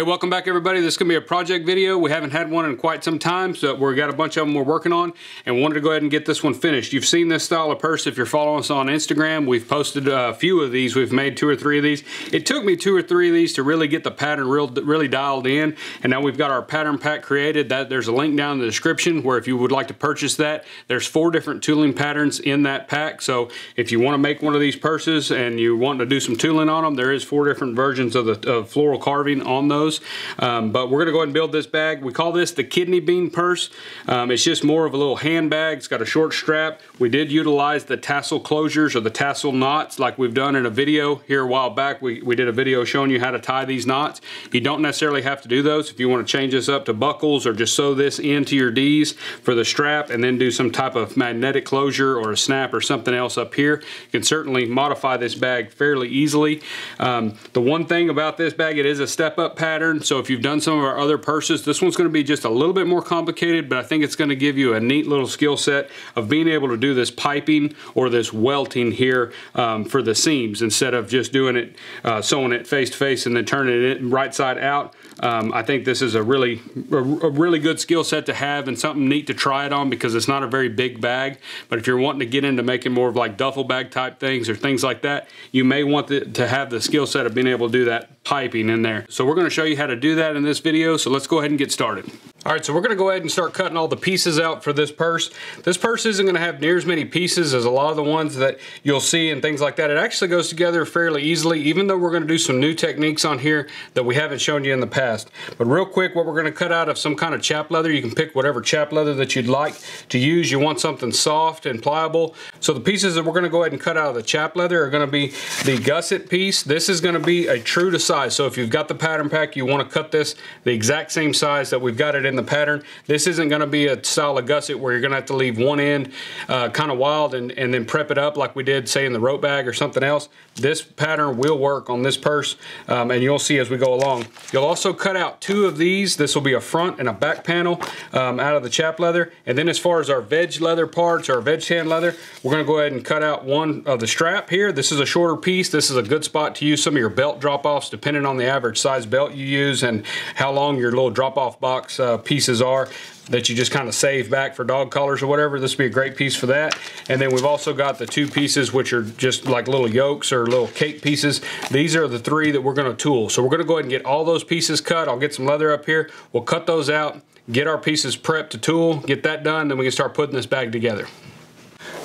Hey, welcome back everybody. This is gonna be a project video. We haven't had one in quite some time, so we've got a bunch of them we're working on and wanted to go ahead and get this one finished. You've seen this style of purse if you're following us on Instagram. We've posted a few of these. We've made two or three of these. It took me two or three of these to really get the pattern real, really dialed in. And now we've got our pattern pack created. That There's a link down in the description where if you would like to purchase that, there's four different tooling patterns in that pack. So if you wanna make one of these purses and you want to do some tooling on them, there is four different versions of the of floral carving on those. Um, um, but we're gonna go ahead and build this bag. We call this the kidney bean purse. Um, it's just more of a little handbag. It's got a short strap. We did utilize the tassel closures or the tassel knots like we've done in a video here a while back. We, we did a video showing you how to tie these knots. You don't necessarily have to do those. If you wanna change this up to buckles or just sew this into your D's for the strap and then do some type of magnetic closure or a snap or something else up here, you can certainly modify this bag fairly easily. Um, the one thing about this bag, it is a step up pattern. So if you've done done some of our other purses. This one's gonna be just a little bit more complicated, but I think it's gonna give you a neat little skill set of being able to do this piping or this welting here um, for the seams instead of just doing it, uh, sewing it face to face and then turning it right side out. Um, I think this is a really, a, a really good skill set to have and something neat to try it on because it's not a very big bag. But if you're wanting to get into making more of like duffel bag type things or things like that, you may want to have the skill set of being able to do that piping in there. So we're gonna show you how to do that in this video. So let's go ahead and get started. All right, so we're gonna go ahead and start cutting all the pieces out for this purse. This purse isn't gonna have near as many pieces as a lot of the ones that you'll see and things like that. It actually goes together fairly easily, even though we're gonna do some new techniques on here that we haven't shown you in the past. But real quick, what we're gonna cut out of some kind of chap leather, you can pick whatever chap leather that you'd like to use. You want something soft and pliable. So the pieces that we're gonna go ahead and cut out of the chap leather are gonna be the gusset piece. This is gonna be a true to size. So if you've got the pattern pack, you wanna cut this the exact same size that we've got it in the pattern. This isn't gonna be a style of gusset where you're gonna have to leave one end uh, kind of wild and, and then prep it up like we did say in the rope bag or something else. This pattern will work on this purse um, and you'll see as we go along. You'll also cut out two of these. This will be a front and a back panel um, out of the chap leather. And then as far as our veg leather parts, our veg tan leather, we're gonna go ahead and cut out one of the strap here. This is a shorter piece. This is a good spot to use some of your belt drop-offs depending on the average size belt you use and how long your little drop-off box uh, pieces are that you just kind of save back for dog collars or whatever. This would be a great piece for that. And then we've also got the two pieces which are just like little yokes or little cake pieces. These are the three that we're gonna tool. So we're gonna go ahead and get all those pieces cut. I'll get some leather up here. We'll cut those out, get our pieces prepped to tool, get that done, then we can start putting this bag together.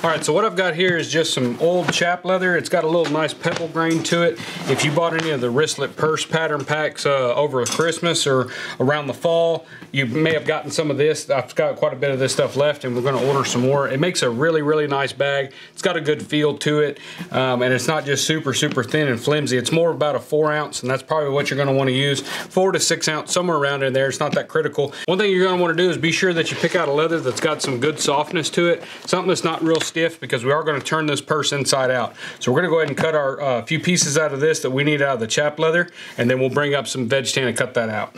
All right, so what I've got here is just some old chap leather. It's got a little nice pebble grain to it. If you bought any of the wristlet purse pattern packs uh, over Christmas or around the fall, you may have gotten some of this. I've got quite a bit of this stuff left and we're gonna order some more. It makes a really, really nice bag. It's got a good feel to it um, and it's not just super, super thin and flimsy. It's more about a four ounce and that's probably what you're gonna wanna use. Four to six ounce, somewhere around in there. It's not that critical. One thing you're gonna wanna do is be sure that you pick out a leather that's got some good softness to it. Something that's not real stiff because we are gonna turn this purse inside out. So we're gonna go ahead and cut our uh, few pieces out of this that we need out of the chap leather and then we'll bring up some veg tan and cut that out.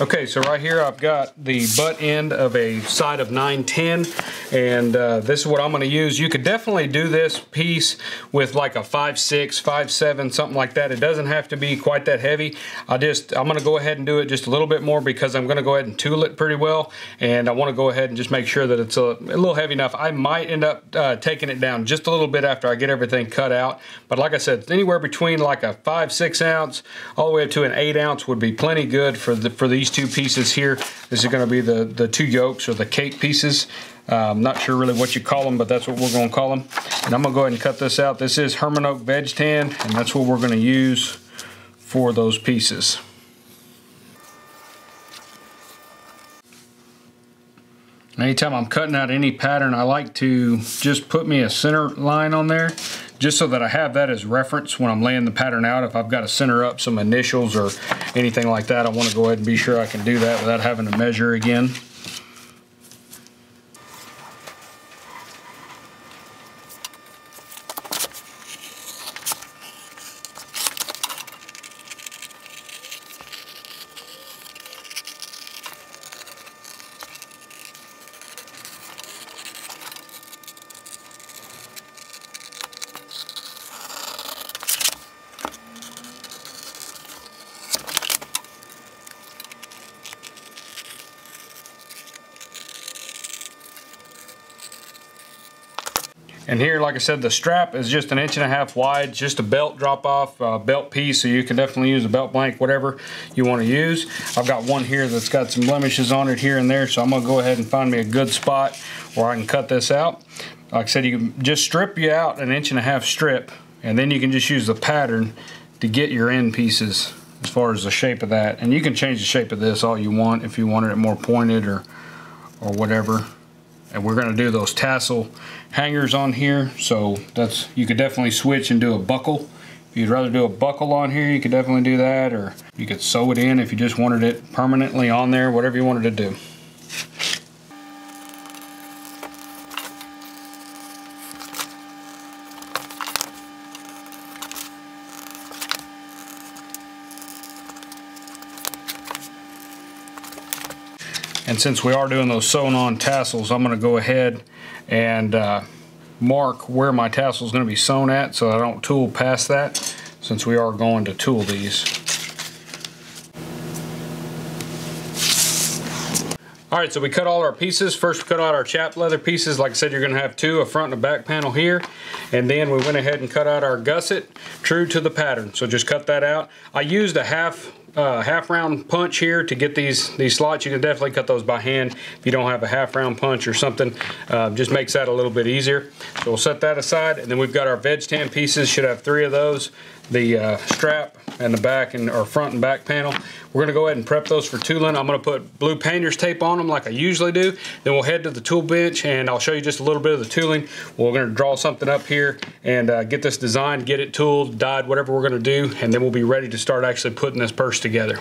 Okay, so right here I've got the butt end of a side of 910 and uh, this is what I'm going to use. You could definitely do this piece with like a 5.6, 5.7, something like that. It doesn't have to be quite that heavy. I just, I'm going to go ahead and do it just a little bit more because I'm going to go ahead and tool it pretty well and I want to go ahead and just make sure that it's a, a little heavy enough. I might end up uh, taking it down just a little bit after I get everything cut out. But like I said, anywhere between like a 5, 6 ounce all the way up to an 8 ounce would be plenty good for the for these two pieces here. This is going to be the, the two yokes or the cake pieces. I'm not sure really what you call them, but that's what we're going to call them. And I'm going to go ahead and cut this out. This is Hermann Oak Veg Tan, and that's what we're going to use for those pieces. Anytime I'm cutting out any pattern, I like to just put me a center line on there just so that I have that as reference when I'm laying the pattern out. If I've got to center up some initials or anything like that, I want to go ahead and be sure I can do that without having to measure again. And here, like I said, the strap is just an inch and a half wide, just a belt drop off, uh, belt piece, so you can definitely use a belt blank, whatever you want to use. I've got one here that's got some blemishes on it here and there, so I'm gonna go ahead and find me a good spot where I can cut this out. Like I said, you can just strip you out an inch and a half strip, and then you can just use the pattern to get your end pieces as far as the shape of that. And you can change the shape of this all you want if you wanted it more pointed or, or whatever and we're going to do those tassel hangers on here so that's you could definitely switch and do a buckle. If you'd rather do a buckle on here you could definitely do that or you could sew it in if you just wanted it permanently on there whatever you wanted to do. And since we are doing those sewn on tassels, I'm going to go ahead and uh, mark where my tassel is going to be sewn at so I don't tool past that since we are going to tool these. All right, so we cut all our pieces. First, we cut out our chap leather pieces. Like I said, you're gonna have two, a front and a back panel here. And then we went ahead and cut out our gusset, true to the pattern. So just cut that out. I used a half uh, half round punch here to get these these slots. You can definitely cut those by hand if you don't have a half round punch or something. Uh, just makes that a little bit easier. So we'll set that aside. And then we've got our veg tan pieces. Should have three of those the uh, strap and the back and or front and back panel. We're gonna go ahead and prep those for tooling. I'm gonna put blue painter's tape on them like I usually do. Then we'll head to the tool bench and I'll show you just a little bit of the tooling. We're gonna draw something up here and uh, get this designed, get it tooled, dyed, whatever we're gonna do, and then we'll be ready to start actually putting this purse together.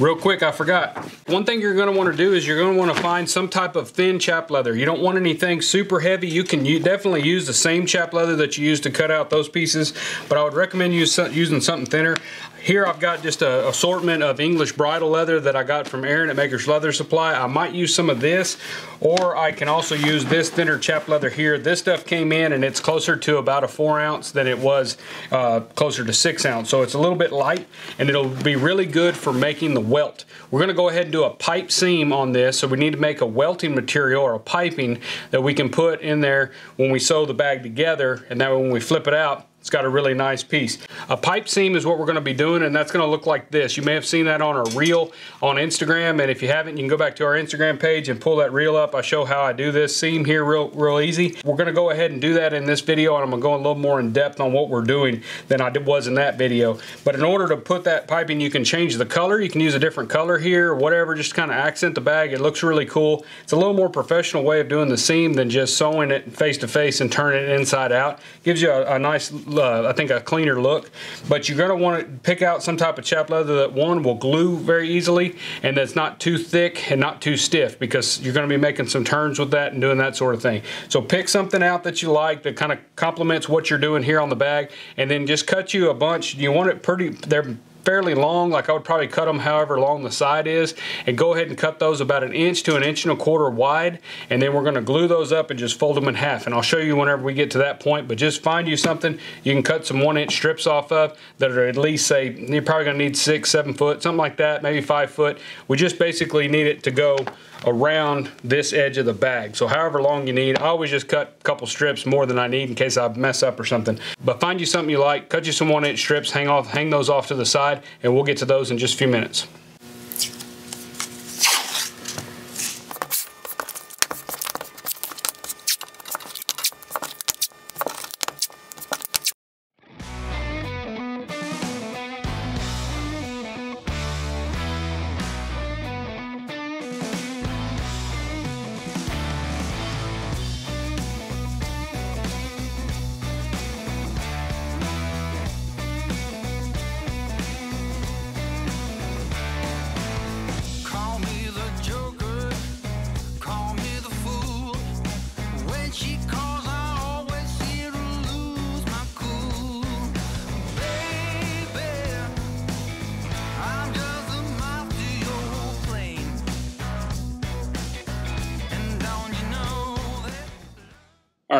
Real quick, I forgot. One thing you're gonna wanna do is you're gonna wanna find some type of thin chap leather. You don't want anything super heavy. You can definitely use the same chap leather that you use to cut out those pieces, but I would recommend use, using something thinner. Here I've got just an assortment of English bridle leather that I got from Aaron at Maker's Leather Supply. I might use some of this, or I can also use this thinner chap leather here. This stuff came in and it's closer to about a four ounce than it was uh, closer to six ounce. So it's a little bit light and it'll be really good for making the welt. We're gonna go ahead and do a pipe seam on this. So we need to make a welting material or a piping that we can put in there when we sew the bag together. And that when we flip it out, it's got a really nice piece. A pipe seam is what we're gonna be doing and that's gonna look like this. You may have seen that on our reel on Instagram and if you haven't, you can go back to our Instagram page and pull that reel up. I show how I do this seam here real, real easy. We're gonna go ahead and do that in this video and I'm gonna go a little more in depth on what we're doing than I was in that video. But in order to put that piping, you can change the color. You can use a different color here whatever, just kind of accent the bag. It looks really cool. It's a little more professional way of doing the seam than just sewing it face to face and turning it inside out. Gives you a, a nice uh, I think a cleaner look. But you're going to want to pick out some type of chap leather that one will glue very easily and that's not too thick and not too stiff because you're going to be making some turns with that and doing that sort of thing. So pick something out that you like that kind of complements what you're doing here on the bag and then just cut you a bunch. You want it pretty, they're fairly long, like I would probably cut them however long the side is, and go ahead and cut those about an inch to an inch and a quarter wide, and then we're gonna glue those up and just fold them in half. And I'll show you whenever we get to that point, but just find you something you can cut some one inch strips off of that are at least say, you're probably gonna need six, seven foot, something like that, maybe five foot. We just basically need it to go around this edge of the bag. So however long you need, I always just cut a couple strips more than I need in case I mess up or something. But find you something you like, cut you some one inch strips, hang off, hang those off to the side, and we'll get to those in just a few minutes.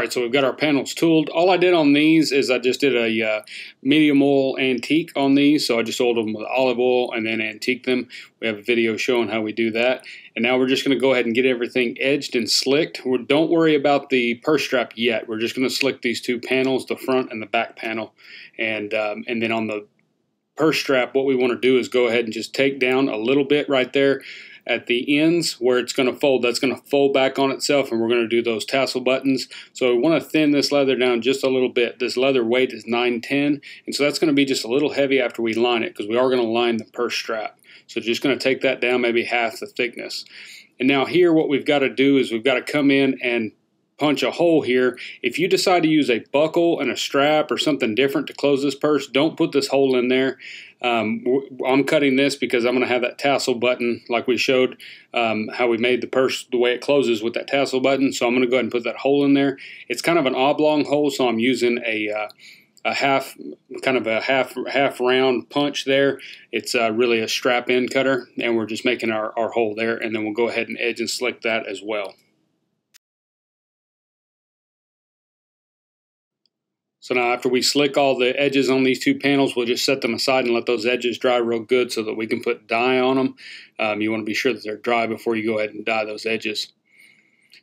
Right, so we've got our panels tooled. All I did on these is I just did a uh, medium oil antique on these. So I just oiled them with olive oil and then antique them. We have a video showing how we do that. And now we're just going to go ahead and get everything edged and slicked. We're, don't worry about the purse strap yet. We're just going to slick these two panels, the front and the back panel. And, um, and then on the purse strap, what we want to do is go ahead and just take down a little bit right there at the ends where it's going to fold. That's going to fold back on itself and we're going to do those tassel buttons. So we want to thin this leather down just a little bit. This leather weight is 910 and so that's going to be just a little heavy after we line it because we are going to line the purse strap. So just going to take that down maybe half the thickness. And now here what we've got to do is we've got to come in and punch a hole here. If you decide to use a buckle and a strap or something different to close this purse, don't put this hole in there. Um, I'm cutting this because I'm going to have that tassel button like we showed um, how we made the purse the way it closes with that tassel button. So I'm going to go ahead and put that hole in there. It's kind of an oblong hole, so I'm using a uh, a half kind of a half half round punch there. It's uh, really a strap end cutter, and we're just making our, our hole there, and then we'll go ahead and edge and slick that as well. So now after we slick all the edges on these two panels, we'll just set them aside and let those edges dry real good so that we can put dye on them. Um, you want to be sure that they're dry before you go ahead and dye those edges.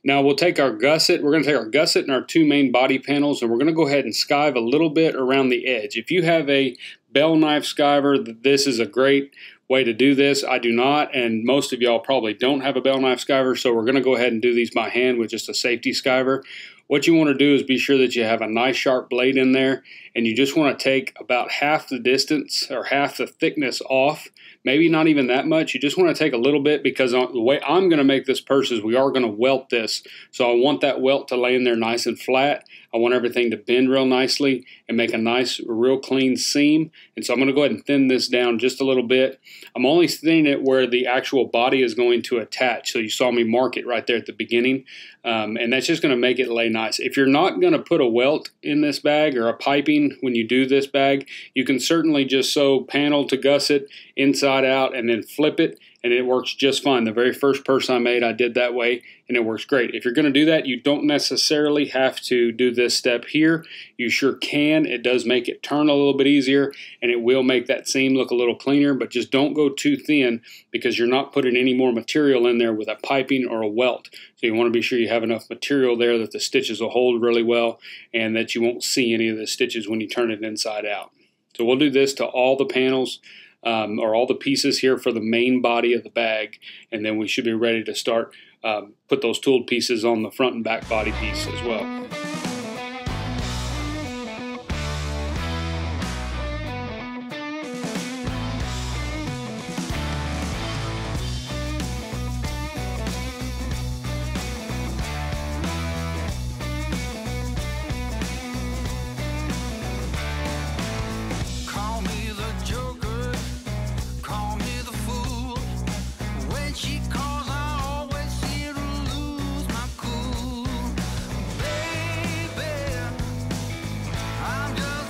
Now we'll take our gusset, we're going to take our gusset and our two main body panels and we're going to go ahead and skive a little bit around the edge. If you have a bell knife skiver, this is a great way to do this. I do not, and most of y'all probably don't have a bell knife skiver, so we're going to go ahead and do these by hand with just a safety skiver. What you want to do is be sure that you have a nice sharp blade in there and you just want to take about half the distance or half the thickness off. Maybe not even that much. You just want to take a little bit because the way I'm going to make this purse is we are going to welt this. So I want that welt to lay in there nice and flat. I want everything to bend real nicely and make a nice, real clean seam. And so I'm going to go ahead and thin this down just a little bit. I'm only thinning it where the actual body is going to attach. So you saw me mark it right there at the beginning. Um, and that's just going to make it lay nice. If you're not going to put a welt in this bag or a piping when you do this bag, you can certainly just sew panel to gusset inside out and then flip it and it works just fine. The very first purse I made, I did that way, and it works great. If you're going to do that, you don't necessarily have to do this step here. You sure can. It does make it turn a little bit easier, and it will make that seam look a little cleaner, but just don't go too thin because you're not putting any more material in there with a piping or a welt. So you want to be sure you have enough material there that the stitches will hold really well and that you won't see any of the stitches when you turn it inside out. So we'll do this to all the panels um, or all the pieces here for the main body of the bag, and then we should be ready to start um, put those tooled pieces on the front and back body piece as well.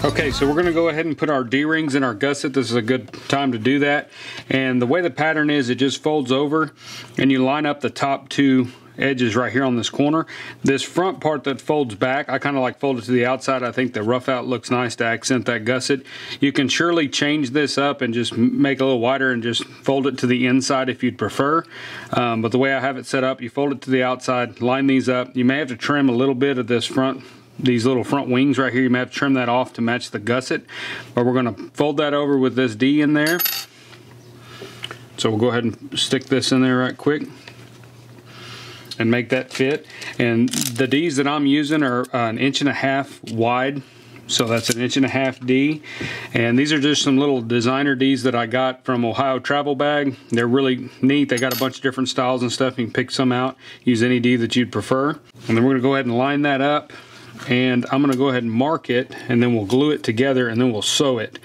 Okay, so we're going to go ahead and put our D-rings in our gusset. This is a good time to do that. And the way the pattern is, it just folds over and you line up the top two edges right here on this corner. This front part that folds back, I kind of like fold it to the outside. I think the rough out looks nice to accent that gusset. You can surely change this up and just make it a little wider and just fold it to the inside if you'd prefer. Um, but the way I have it set up, you fold it to the outside, line these up. You may have to trim a little bit of this front these little front wings right here you may have to trim that off to match the gusset but we're going to fold that over with this D in there so we'll go ahead and stick this in there right quick and make that fit. And the D's that I'm using are an inch and a half wide. So that's an inch and a half D. And these are just some little designer D's that I got from Ohio Travel Bag. They're really neat. They got a bunch of different styles and stuff. You can pick some out. Use any D that you'd prefer. And then we're gonna go ahead and line that up. And I'm gonna go ahead and mark it and then we'll glue it together and then we'll sew it.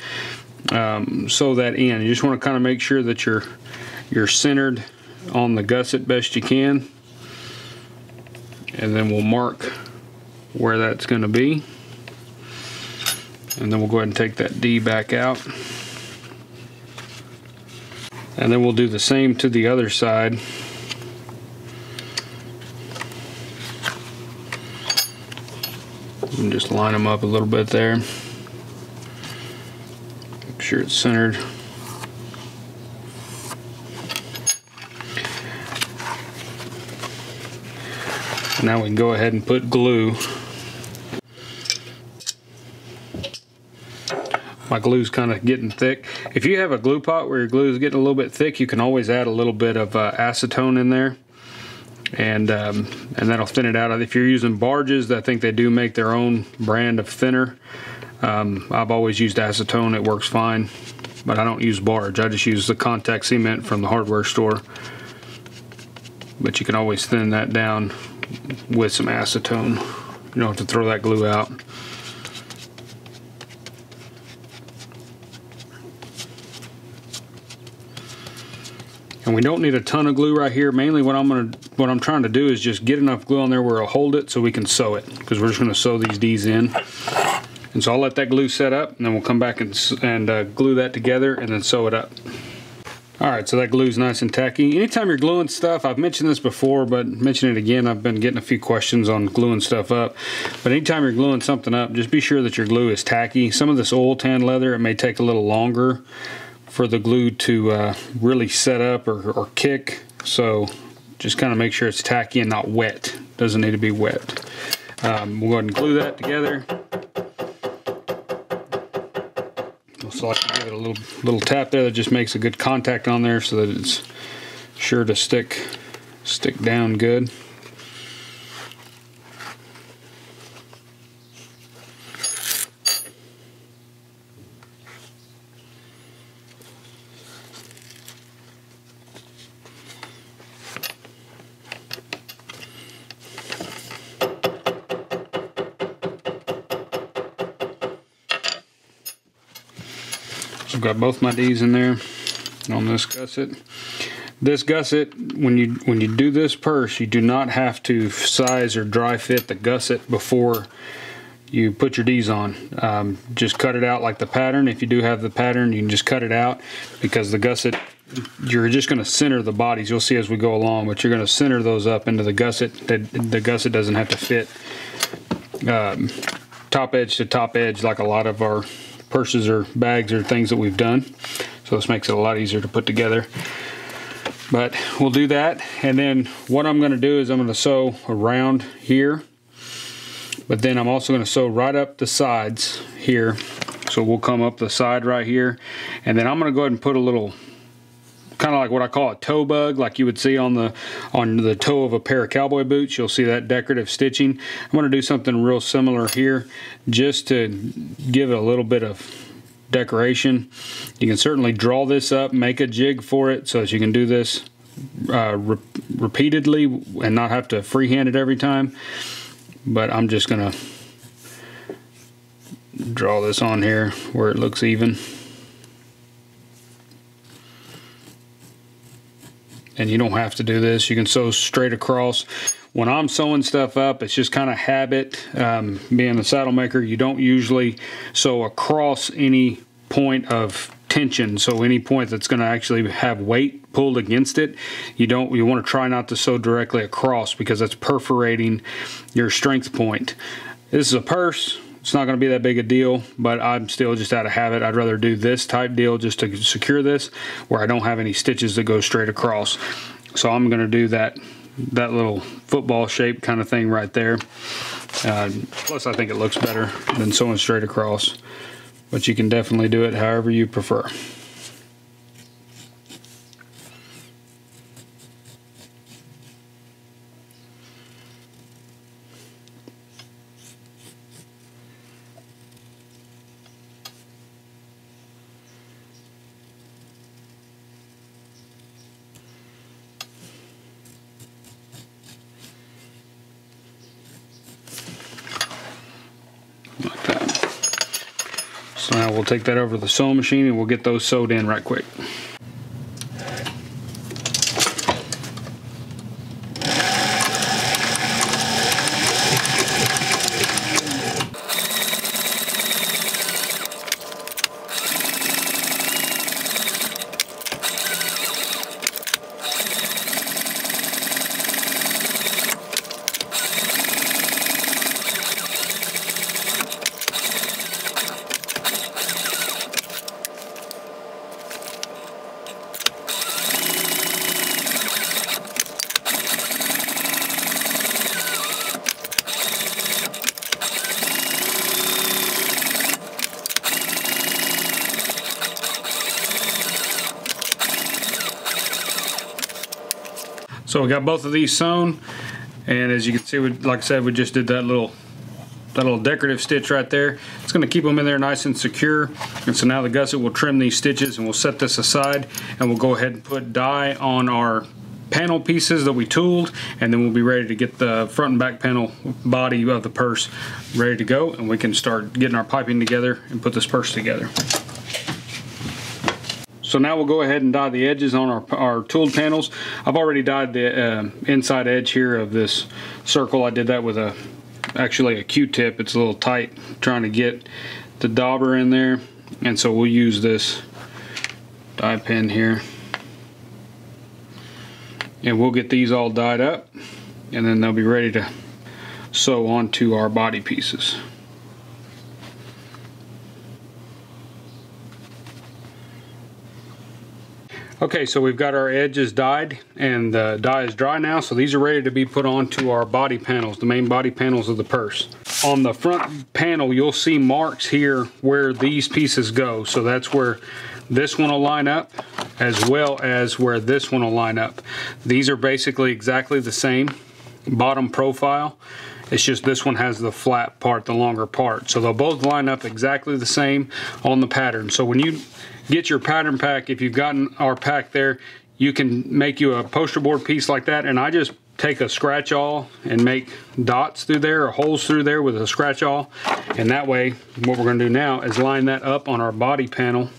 Um, sew that in. You just wanna kind of make sure that you're, you're centered on the gusset best you can and then we'll mark where that's going to be and then we'll go ahead and take that D back out and then we'll do the same to the other side and just line them up a little bit there make sure it's centered Now we can go ahead and put glue. My glue's kind of getting thick. If you have a glue pot where your glue is getting a little bit thick, you can always add a little bit of uh, acetone in there and um, and that'll thin it out. If you're using barges, I think they do make their own brand of thinner. Um, I've always used acetone, it works fine, but I don't use barge. I just use the contact cement from the hardware store. But you can always thin that down with some acetone. You don't have to throw that glue out. And we don't need a ton of glue right here. Mainly what I'm gonna what I'm trying to do is just get enough glue on there where it'll hold it so we can sew it because we're just gonna sew these D's in. And so I'll let that glue set up and then we'll come back and, and uh, glue that together and then sew it up. All right, so that glue's nice and tacky. Anytime you're gluing stuff, I've mentioned this before, but mention it again, I've been getting a few questions on gluing stuff up. But anytime you're gluing something up, just be sure that your glue is tacky. Some of this oil tan leather, it may take a little longer for the glue to uh, really set up or, or kick. So just kind of make sure it's tacky and not wet. Doesn't need to be wet. Um, we'll go ahead and glue that together. I can give it a little little tap there that just makes a good contact on there so that it's sure to stick stick down good. Got both my D's in there on this gusset. This gusset, when you when you do this purse, you do not have to size or dry fit the gusset before you put your D's on. Um, just cut it out like the pattern. If you do have the pattern, you can just cut it out because the gusset, you're just going to center the bodies. You'll see as we go along, but you're going to center those up into the gusset. The, the gusset doesn't have to fit um, top edge to top edge like a lot of our purses or bags or things that we've done. So this makes it a lot easier to put together. But we'll do that. And then what I'm going to do is I'm going to sew around here. But then I'm also going to sew right up the sides here. So we'll come up the side right here. And then I'm going to go ahead and put a little kind of like what I call a toe bug, like you would see on the on the toe of a pair of cowboy boots. You'll see that decorative stitching. I'm going to do something real similar here, just to give it a little bit of decoration. You can certainly draw this up, make a jig for it, so that you can do this uh, re repeatedly and not have to freehand it every time. But I'm just going to draw this on here where it looks even. And you don't have to do this. You can sew straight across. when I'm sewing stuff up, it's just kind of habit. Um, being a saddle maker, you don't usually sew across any point of tension. So any point that's going to actually have weight pulled against it, you don't you want to try not to sew directly across because that's perforating your strength point. This is a purse. It's not going to be that big a deal, but I'm still just out of habit. I'd rather do this type deal just to secure this where I don't have any stitches that go straight across. So I'm going to do that that little football shape kind of thing right there. Uh, plus, I think it looks better than sewing straight across. But you can definitely do it however you prefer. Take that over to the sewing machine and we'll get those sewed in right quick. Got both of these sewn and as you can see, we, like I said, we just did that little that little decorative stitch right there. It's going to keep them in there nice and secure. And so now the gusset will trim these stitches and we'll set this aside and we'll go ahead and put dye on our panel pieces that we tooled and then we'll be ready to get the front and back panel body of the purse ready to go and we can start getting our piping together and put this purse together. So now we'll go ahead and dye the edges on our, our tooled panels. I've already dyed the uh, inside edge here of this circle. I did that with a actually a Q-tip. It's a little tight trying to get the dauber in there. And so we'll use this dye pen here. And we'll get these all dyed up and then they'll be ready to sew onto our body pieces. Okay, so we've got our edges dyed and the dye is dry now. So these are ready to be put onto our body panels, the main body panels of the purse. On the front panel, you'll see marks here where these pieces go. So that's where this one will line up as well as where this one will line up. These are basically exactly the same bottom profile. It's just this one has the flat part, the longer part. So they'll both line up exactly the same on the pattern. So when you get your pattern pack. If you've gotten our pack there, you can make you a poster board piece like that. And I just take a scratch awl and make dots through there or holes through there with a scratch awl. And that way, what we're gonna do now is line that up on our body panel,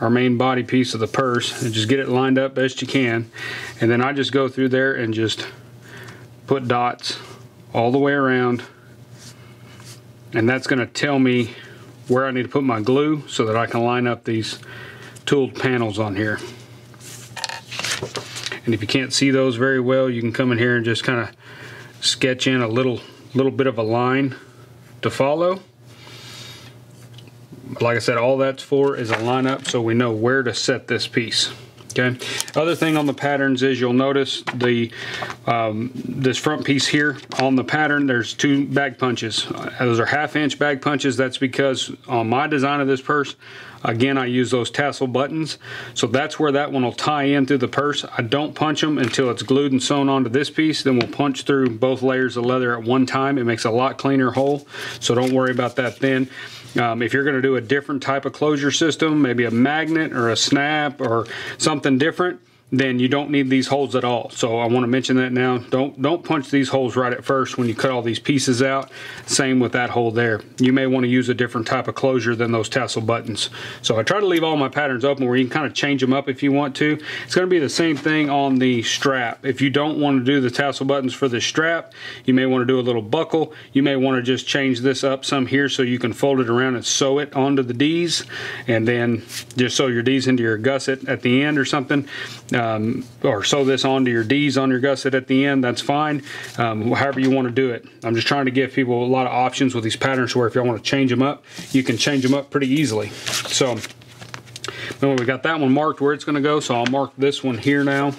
our main body piece of the purse, and just get it lined up best you can. And then I just go through there and just put dots all the way around. And that's gonna tell me where I need to put my glue so that I can line up these tooled panels on here. And if you can't see those very well, you can come in here and just kind of sketch in a little, little bit of a line to follow. Like I said, all that's for is a lineup so we know where to set this piece. Okay. Other thing on the patterns is you'll notice the um, this front piece here on the pattern. There's two bag punches. Those are half inch bag punches. That's because on my design of this purse, again I use those tassel buttons. So that's where that one will tie in through the purse. I don't punch them until it's glued and sewn onto this piece. Then we'll punch through both layers of leather at one time. It makes a lot cleaner hole. So don't worry about that then. Um, if you're going to do a different type of closure system, maybe a magnet or a snap or something different, then you don't need these holes at all. So I want to mention that now. Don't don't punch these holes right at first when you cut all these pieces out. Same with that hole there. You may want to use a different type of closure than those tassel buttons. So I try to leave all my patterns open where you can kind of change them up if you want to. It's going to be the same thing on the strap. If you don't want to do the tassel buttons for the strap, you may want to do a little buckle. You may want to just change this up some here so you can fold it around and sew it onto the D's and then just sew your D's into your gusset at the end or something um, or sew this onto your D's on your gusset at the end, that's fine. Um, however you want to do it. I'm just trying to give people a lot of options with these patterns where if you want to change them up, you can change them up pretty easily. So then we got that one marked where it's going to go, so I'll mark this one here now.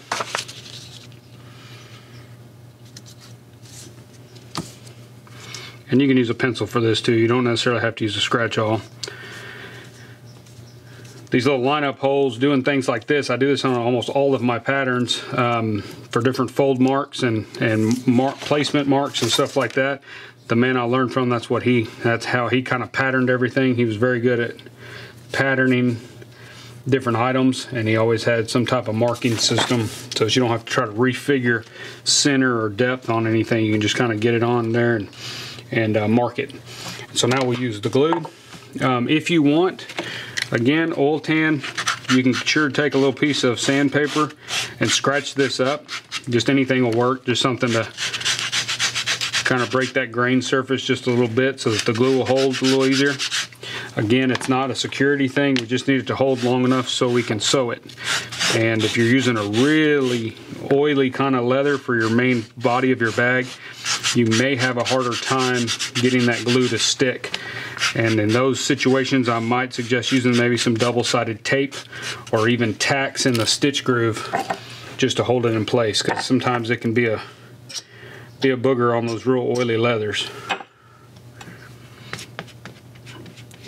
And you can use a pencil for this too. You don't necessarily have to use a scratch awl these little lineup holes, doing things like this. I do this on almost all of my patterns um, for different fold marks and, and mark placement marks and stuff like that. The man I learned from, that's what he, that's how he kind of patterned everything. He was very good at patterning different items and he always had some type of marking system so you don't have to try to refigure center or depth on anything. You can just kind of get it on there and, and uh, mark it. So now we use the glue. Um, if you want, Again, oil tan, you can sure take a little piece of sandpaper and scratch this up. Just anything will work, just something to kind of break that grain surface just a little bit so that the glue will hold a little easier. Again, it's not a security thing. We just need it to hold long enough so we can sew it. And if you're using a really oily kind of leather for your main body of your bag, you may have a harder time getting that glue to stick. And in those situations, I might suggest using maybe some double-sided tape or even tacks in the stitch groove just to hold it in place because sometimes it can be a be a booger on those real oily leathers.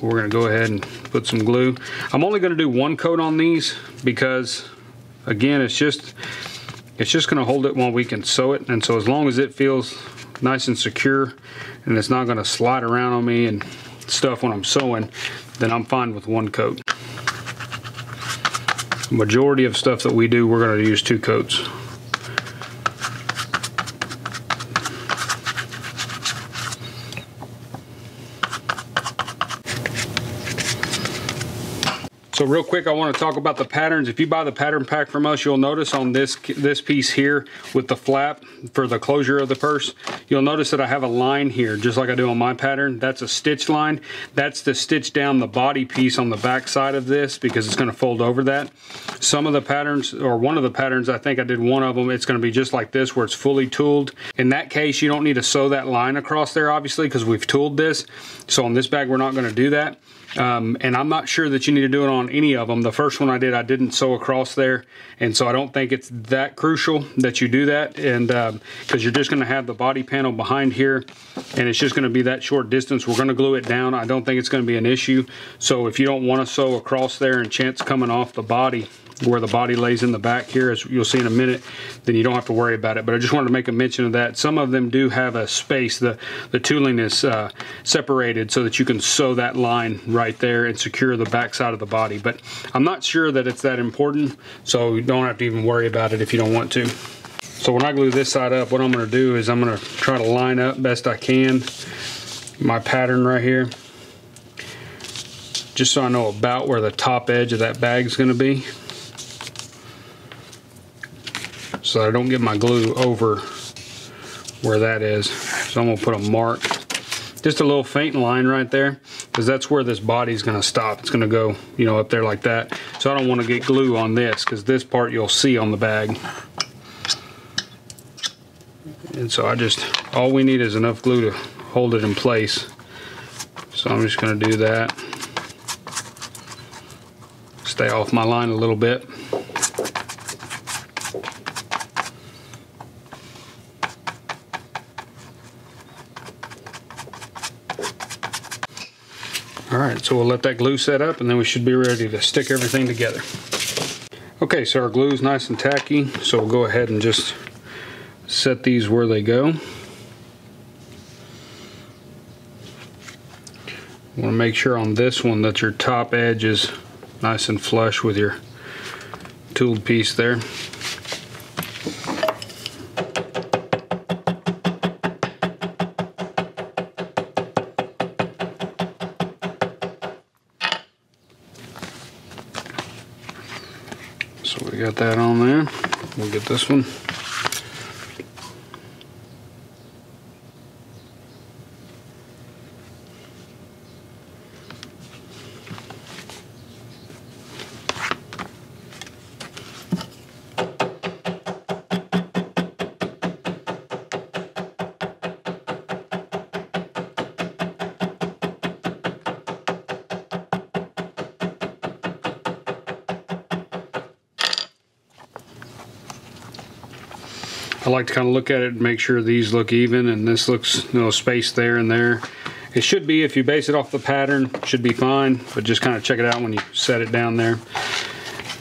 We're going to go ahead and put some glue. I'm only going to do one coat on these because again it's just it's just going to hold it while we can sew it and so as long as it feels nice and secure and it's not going to slide around on me and stuff when I'm sewing, then I'm fine with one coat. Majority of stuff that we do, we're going to use two coats. So real quick, I want to talk about the patterns. If you buy the pattern pack from us, you'll notice on this, this piece here with the flap for the closure of the purse, you'll notice that I have a line here, just like I do on my pattern. That's a stitch line. That's to stitch down the body piece on the back side of this because it's going to fold over that. Some of the patterns, or one of the patterns, I think I did one of them, it's going to be just like this where it's fully tooled. In that case, you don't need to sew that line across there, obviously, because we've tooled this. So on this bag, we're not going to do that. Um, and I'm not sure that you need to do it on any of them. The first one I did, I didn't sew across there. And so I don't think it's that crucial that you do that. And because um, you're just going to have the body panel behind here and it's just going to be that short distance. We're going to glue it down. I don't think it's going to be an issue. So if you don't want to sew across there and chance coming off the body, where the body lays in the back here, as you'll see in a minute, then you don't have to worry about it. But I just wanted to make a mention of that. Some of them do have a space. The, the tooling is uh, separated so that you can sew that line right there and secure the back side of the body. But I'm not sure that it's that important, so you don't have to even worry about it if you don't want to. So when I glue this side up, what I'm going to do is I'm going to try to line up best I can my pattern right here just so I know about where the top edge of that bag is going to be so I don't get my glue over where that is. So I'm gonna put a mark, just a little faint line right there, because that's where this body's gonna stop. It's gonna go, you know, up there like that. So I don't wanna get glue on this, because this part you'll see on the bag. And so I just, all we need is enough glue to hold it in place. So I'm just gonna do that. Stay off my line a little bit. Right, so we'll let that glue set up and then we should be ready to stick everything together. Okay, so our glue is nice and tacky, so we'll go ahead and just set these where they go. Want to make sure on this one that your top edge is nice and flush with your tooled piece there. Got that on there. We'll get this one. Like to kind of look at it and make sure these look even and this looks you know space there and there. It should be if you base it off the pattern, should be fine, but just kind of check it out when you set it down there.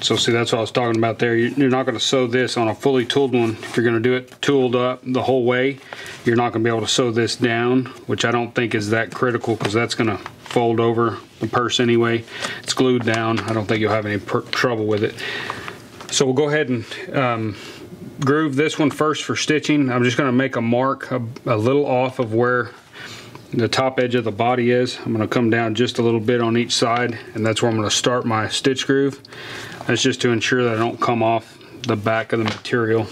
So see, that's what I was talking about there. You're not going to sew this on a fully tooled one. If you're going to do it tooled up the whole way, you're not going to be able to sew this down, which I don't think is that critical because that's going to fold over the purse anyway. It's glued down. I don't think you'll have any trouble with it. So we'll go ahead and um, groove this one first for stitching. I'm just going to make a mark a, a little off of where the top edge of the body is. I'm going to come down just a little bit on each side and that's where I'm going to start my stitch groove. That's just to ensure that I don't come off the back of the material.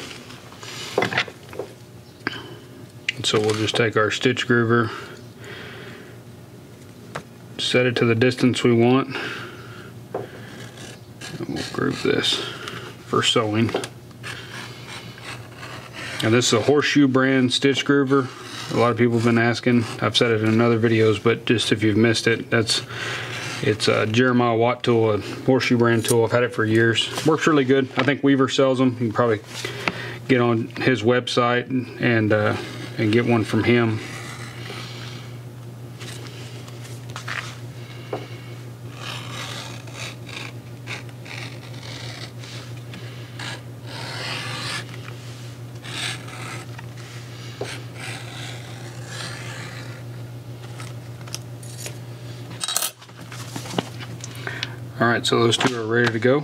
And so we'll just take our stitch groover, set it to the distance we want, and we'll groove this for sewing. And this is a horseshoe brand stitch groover. A lot of people have been asking. I've said it in other videos, but just if you've missed it, that's it's a Jeremiah Watt tool, a horseshoe brand tool. I've had it for years. Works really good. I think Weaver sells them. You can probably get on his website and and, uh, and get one from him. All right, so those two are ready to go.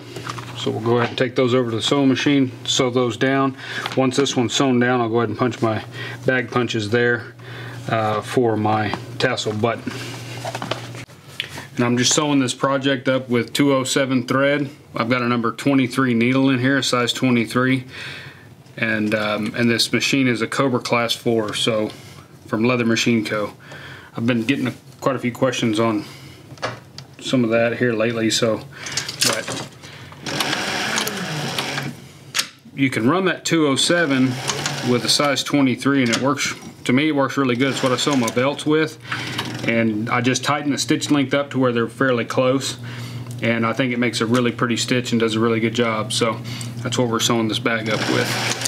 So we'll go ahead and take those over to the sewing machine, sew those down. Once this one's sewn down, I'll go ahead and punch my bag punches there uh, for my tassel button. And I'm just sewing this project up with 207 thread. I've got a number 23 needle in here, a size 23. And, um, and this machine is a Cobra Class 4, so from Leather Machine Co. I've been getting a, quite a few questions on some of that here lately, so, but you can run that 207 with a size 23 and it works, to me it works really good. It's what I sew my belts with. And I just tighten the stitch length up to where they're fairly close. And I think it makes a really pretty stitch and does a really good job. So that's what we're sewing this bag up with.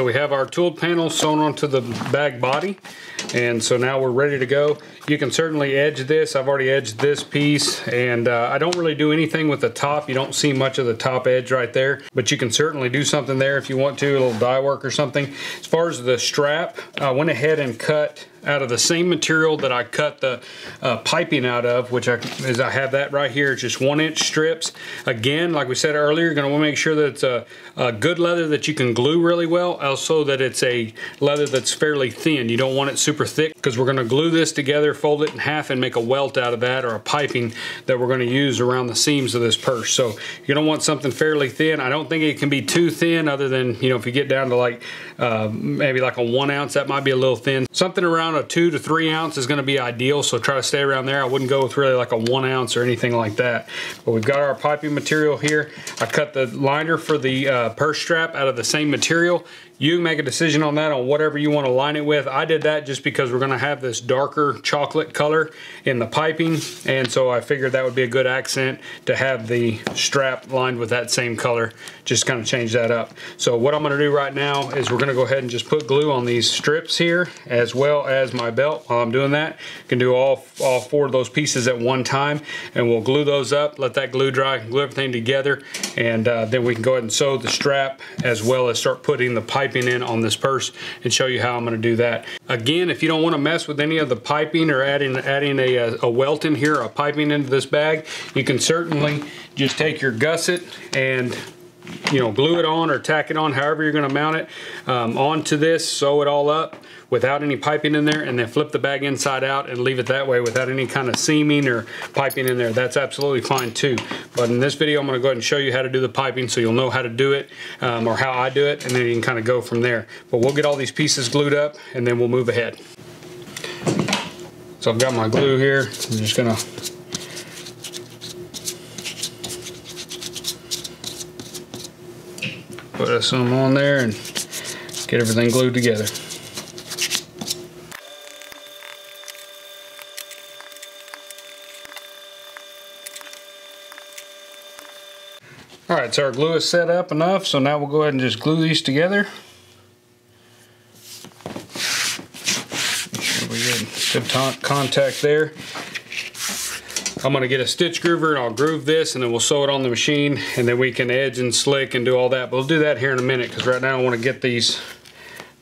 So we have our tooled panel sewn onto the bag body. And so now we're ready to go. You can certainly edge this. I've already edged this piece and uh, I don't really do anything with the top. You don't see much of the top edge right there, but you can certainly do something there if you want to, a little die work or something. As far as the strap, I went ahead and cut out of the same material that I cut the uh, piping out of, which I, is I have that right here, it's just one inch strips. Again, like we said earlier, you're gonna wanna make sure that it's a, a, good leather that you can glue really well, also that it's a leather that's fairly thin. You don't want it super thick because we're gonna glue this together, fold it in half and make a welt out of that or a piping that we're gonna use around the seams of this purse. So you're gonna want something fairly thin. I don't think it can be too thin other than, you know, if you get down to like uh, maybe like a one ounce, that might be a little thin. Something around a two to three ounce is gonna be ideal, so try to stay around there. I wouldn't go with really like a one ounce or anything like that. But we've got our piping material here. I cut the liner for the uh, purse strap out of the same material. You make a decision on that on whatever you want to line it with. I did that just because we're going to have this darker chocolate color in the piping and so I figured that would be a good accent to have the strap lined with that same color. Just kind of change that up. So what I'm going to do right now is we're going to go ahead and just put glue on these strips here as well as my belt while I'm doing that. You can do all, all four of those pieces at one time and we'll glue those up, let that glue dry, glue everything together and uh, then we can go ahead and sew the strap as well as start putting the pipe piping in on this purse and show you how I'm going to do that. Again, if you don't want to mess with any of the piping or adding adding a, a welt in here, a piping into this bag, you can certainly just take your gusset and you know, glue it on or tack it on, however you're going to mount it um, onto this, sew it all up without any piping in there and then flip the bag inside out and leave it that way without any kind of seaming or piping in there. That's absolutely fine too. But in this video, I'm gonna go ahead and show you how to do the piping so you'll know how to do it um, or how I do it and then you can kind of go from there. But we'll get all these pieces glued up and then we'll move ahead. So I've got my glue here. I'm just gonna put some on there and get everything glued together. All right, so our glue is set up enough, so now we'll go ahead and just glue these together. Sure we get good contact there. I'm gonna get a stitch groover and I'll groove this and then we'll sew it on the machine and then we can edge and slick and do all that. But we'll do that here in a minute because right now I wanna get these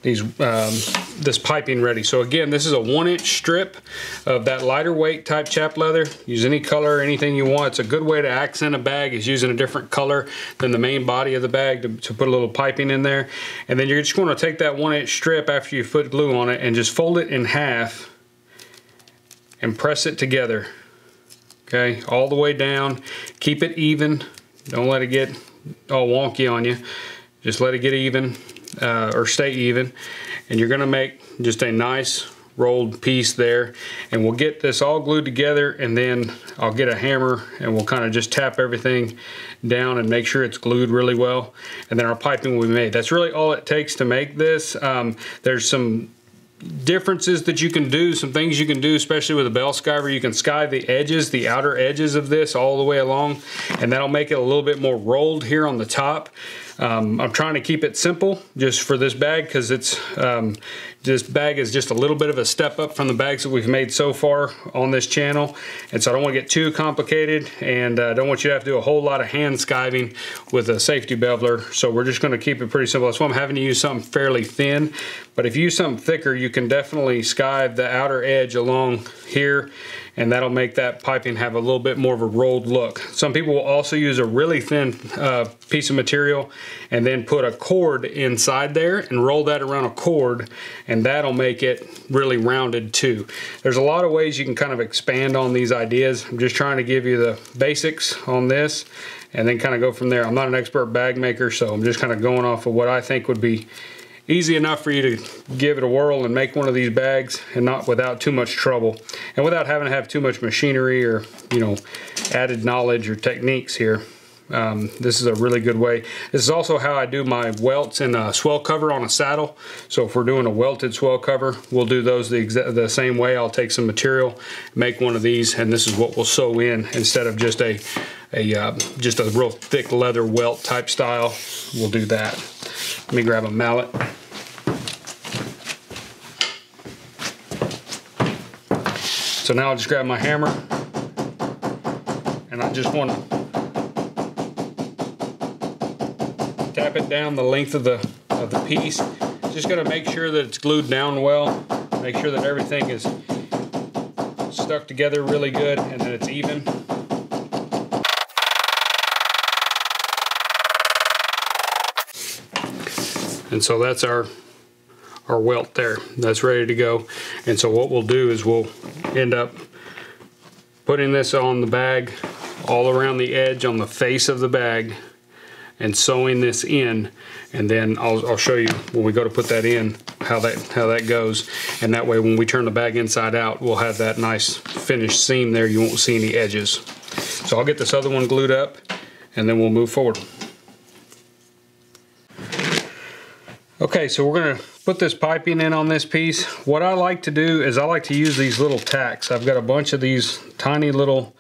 these um, this piping ready. So again, this is a one inch strip of that lighter weight type chap leather. Use any color, anything you want. It's a good way to accent a bag is using a different color than the main body of the bag to, to put a little piping in there. And then you're just gonna take that one inch strip after you put glue on it and just fold it in half and press it together. Okay, all the way down. Keep it even. Don't let it get all wonky on you. Just let it get even uh, or stay even and you're gonna make just a nice rolled piece there and we'll get this all glued together and then I'll get a hammer and we'll kind of just tap everything down and make sure it's glued really well and then our piping will be made. That's really all it takes to make this. Um, there's some differences that you can do, some things you can do, especially with a bell skiver. You can skive the edges, the outer edges of this all the way along, and that'll make it a little bit more rolled here on the top. Um, I'm trying to keep it simple just for this bag because it's um, this bag is just a little bit of a step up from the bags that we've made so far on this channel. And so I don't want to get too complicated and I uh, don't want you to have to do a whole lot of hand skiving with a safety beveler. So we're just going to keep it pretty simple. That's why I'm having to use something fairly thin. But if you use something thicker, you can definitely skive the outer edge along here and that'll make that piping have a little bit more of a rolled look. Some people will also use a really thin uh, piece of material and then put a cord inside there and roll that around a cord and that'll make it really rounded too. There's a lot of ways you can kind of expand on these ideas. I'm just trying to give you the basics on this and then kind of go from there. I'm not an expert bag maker so I'm just kind of going off of what I think would be easy enough for you to give it a whirl and make one of these bags and not without too much trouble. And without having to have too much machinery or you know added knowledge or techniques here um, this is a really good way. This is also how I do my welts and a swell cover on a saddle. So if we're doing a welted swell cover we'll do those the, exact the same way. I'll take some material make one of these and this is what we'll sew in instead of just a a uh, just a real thick leather welt type style. We'll do that let me grab a mallet So now I'll just grab my hammer and I just want to tap it down the length of the of the piece. Just going to make sure that it's glued down well. Make sure that everything is stuck together really good and that it's even. And so that's our our welt there. That's ready to go. And so what we'll do is we'll end up putting this on the bag all around the edge on the face of the bag and sewing this in. And then I'll, I'll show you when we go to put that in how that how that goes. And that way when we turn the bag inside out we'll have that nice finished seam there. You won't see any edges. So I'll get this other one glued up and then we'll move forward okay so we're gonna put this piping in on this piece. What I like to do is I like to use these little tacks. I've got a bunch of these tiny little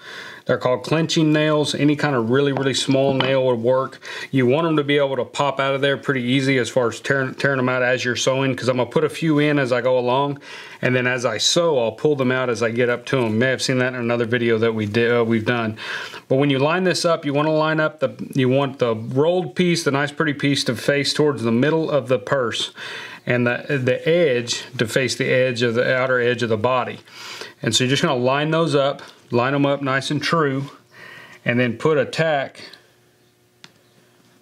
they're called clinching nails. Any kind of really, really small nail would work. You want them to be able to pop out of there pretty easy as far as tearing, tearing them out as you're sewing because I'm going to put a few in as I go along. And then as I sew, I'll pull them out as I get up to them. You may have seen that in another video that we did, uh, we've done. But when you line this up, you want to line up the, you want the rolled piece, the nice pretty piece to face towards the middle of the purse and the, the edge to face the edge of the outer edge of the body. And so you're just going to line those up line them up nice and true, and then put a tack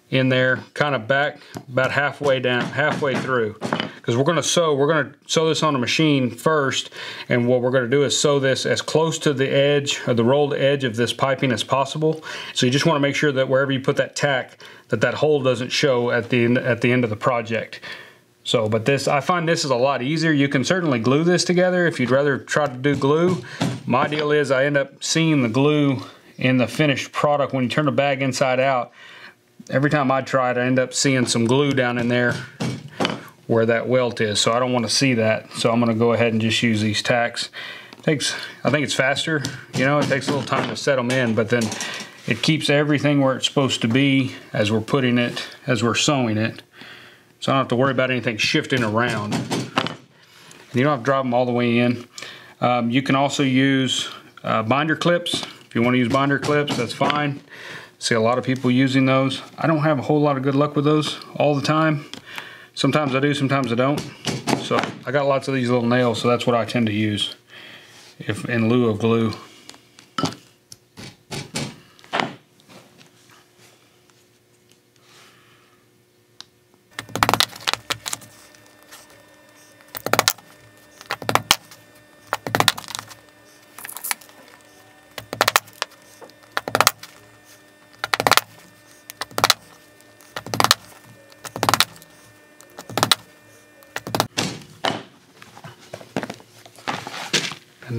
in there kind of back about halfway down, halfway through. Because we're going to sew, we're going to sew this on a machine first, and what we're going to do is sew this as close to the edge, or the rolled edge of this piping as possible. So you just want to make sure that wherever you put that tack, that that hole doesn't show at the end, at the end of the project. So, but this, I find this is a lot easier. You can certainly glue this together if you'd rather try to do glue. My deal is I end up seeing the glue in the finished product when you turn the bag inside out. Every time I try it, I end up seeing some glue down in there where that welt is. So I don't want to see that. So I'm going to go ahead and just use these tacks. Takes, I think it's faster. You know, it takes a little time to set them in, but then it keeps everything where it's supposed to be as we're putting it, as we're sewing it. So I don't have to worry about anything shifting around. And you don't have to drive them all the way in. Um, you can also use uh, binder clips. If you want to use binder clips, that's fine. See a lot of people using those. I don't have a whole lot of good luck with those all the time. Sometimes I do, sometimes I don't. So I got lots of these little nails, so that's what I tend to use if in lieu of glue.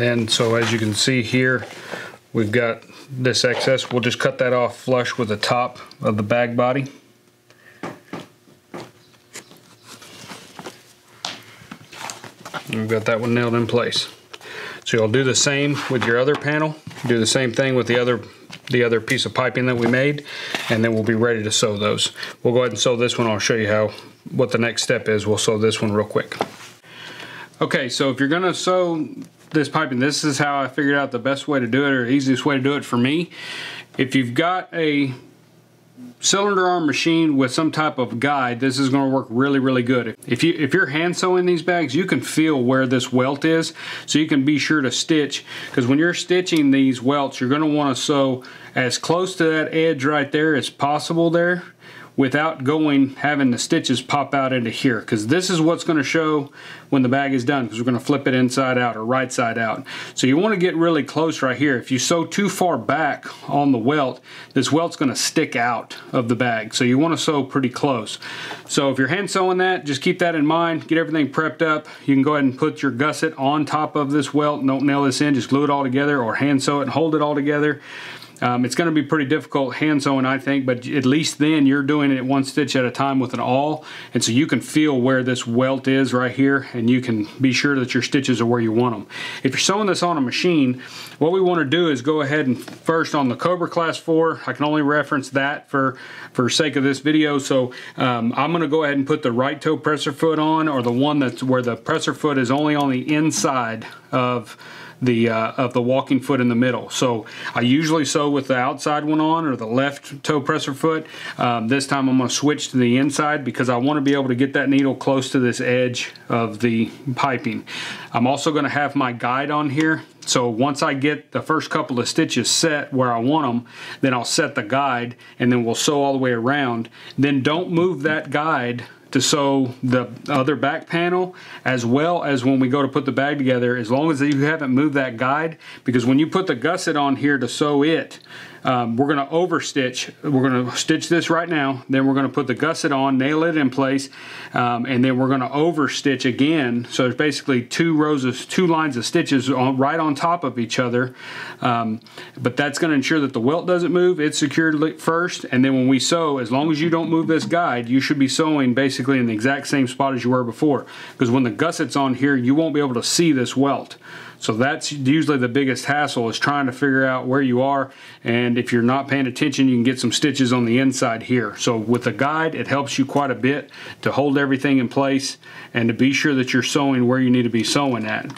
And so as you can see here, we've got this excess. We'll just cut that off flush with the top of the bag body. We've got that one nailed in place. So you'll do the same with your other panel. Do the same thing with the other the other piece of piping that we made, and then we'll be ready to sew those. We'll go ahead and sew this one. I'll show you how what the next step is. We'll sew this one real quick. Okay, so if you're gonna sew this piping. This is how I figured out the best way to do it or easiest way to do it for me. If you've got a cylinder arm machine with some type of guide, this is going to work really, really good. If, you, if you're hand sewing these bags, you can feel where this welt is, so you can be sure to stitch, because when you're stitching these welts, you're going to want to sew as close to that edge right there as possible there without going having the stitches pop out into here because this is what's going to show when the bag is done because we're going to flip it inside out or right side out. So you want to get really close right here. If you sew too far back on the welt, this welt's going to stick out of the bag. So you want to sew pretty close. So if you're hand sewing that, just keep that in mind. Get everything prepped up. You can go ahead and put your gusset on top of this welt. Don't nail this in, just glue it all together or hand sew it and hold it all together. Um, it's going to be pretty difficult hand sewing, I think, but at least then you're doing it one stitch at a time with an awl, and so you can feel where this welt is right here, and you can be sure that your stitches are where you want them. If you're sewing this on a machine, what we want to do is go ahead and first on the Cobra Class 4, I can only reference that for, for sake of this video, so um, I'm going to go ahead and put the right toe presser foot on, or the one that's where the presser foot is only on the inside of the uh, of the walking foot in the middle. So I usually sew with the outside one on or the left toe presser foot. Um, this time I'm going to switch to the inside because I want to be able to get that needle close to this edge of the piping. I'm also going to have my guide on here. So once I get the first couple of stitches set where I want them, then I'll set the guide and then we'll sew all the way around. Then don't move that guide to sew the other back panel as well as when we go to put the bag together as long as you haven't moved that guide because when you put the gusset on here to sew it um, we're going to over stitch. We're going to stitch this right now. Then we're going to put the gusset on, nail it in place, um, and then we're going to over stitch again. So there's basically two rows of two lines of stitches on, right on top of each other. Um, but that's going to ensure that the welt doesn't move. It's secured first, and then when we sew, as long as you don't move this guide, you should be sewing basically in the exact same spot as you were before. Because when the gusset's on here, you won't be able to see this welt. So that's usually the biggest hassle is trying to figure out where you are. And if you're not paying attention, you can get some stitches on the inside here. So with a guide, it helps you quite a bit to hold everything in place and to be sure that you're sewing where you need to be sewing at.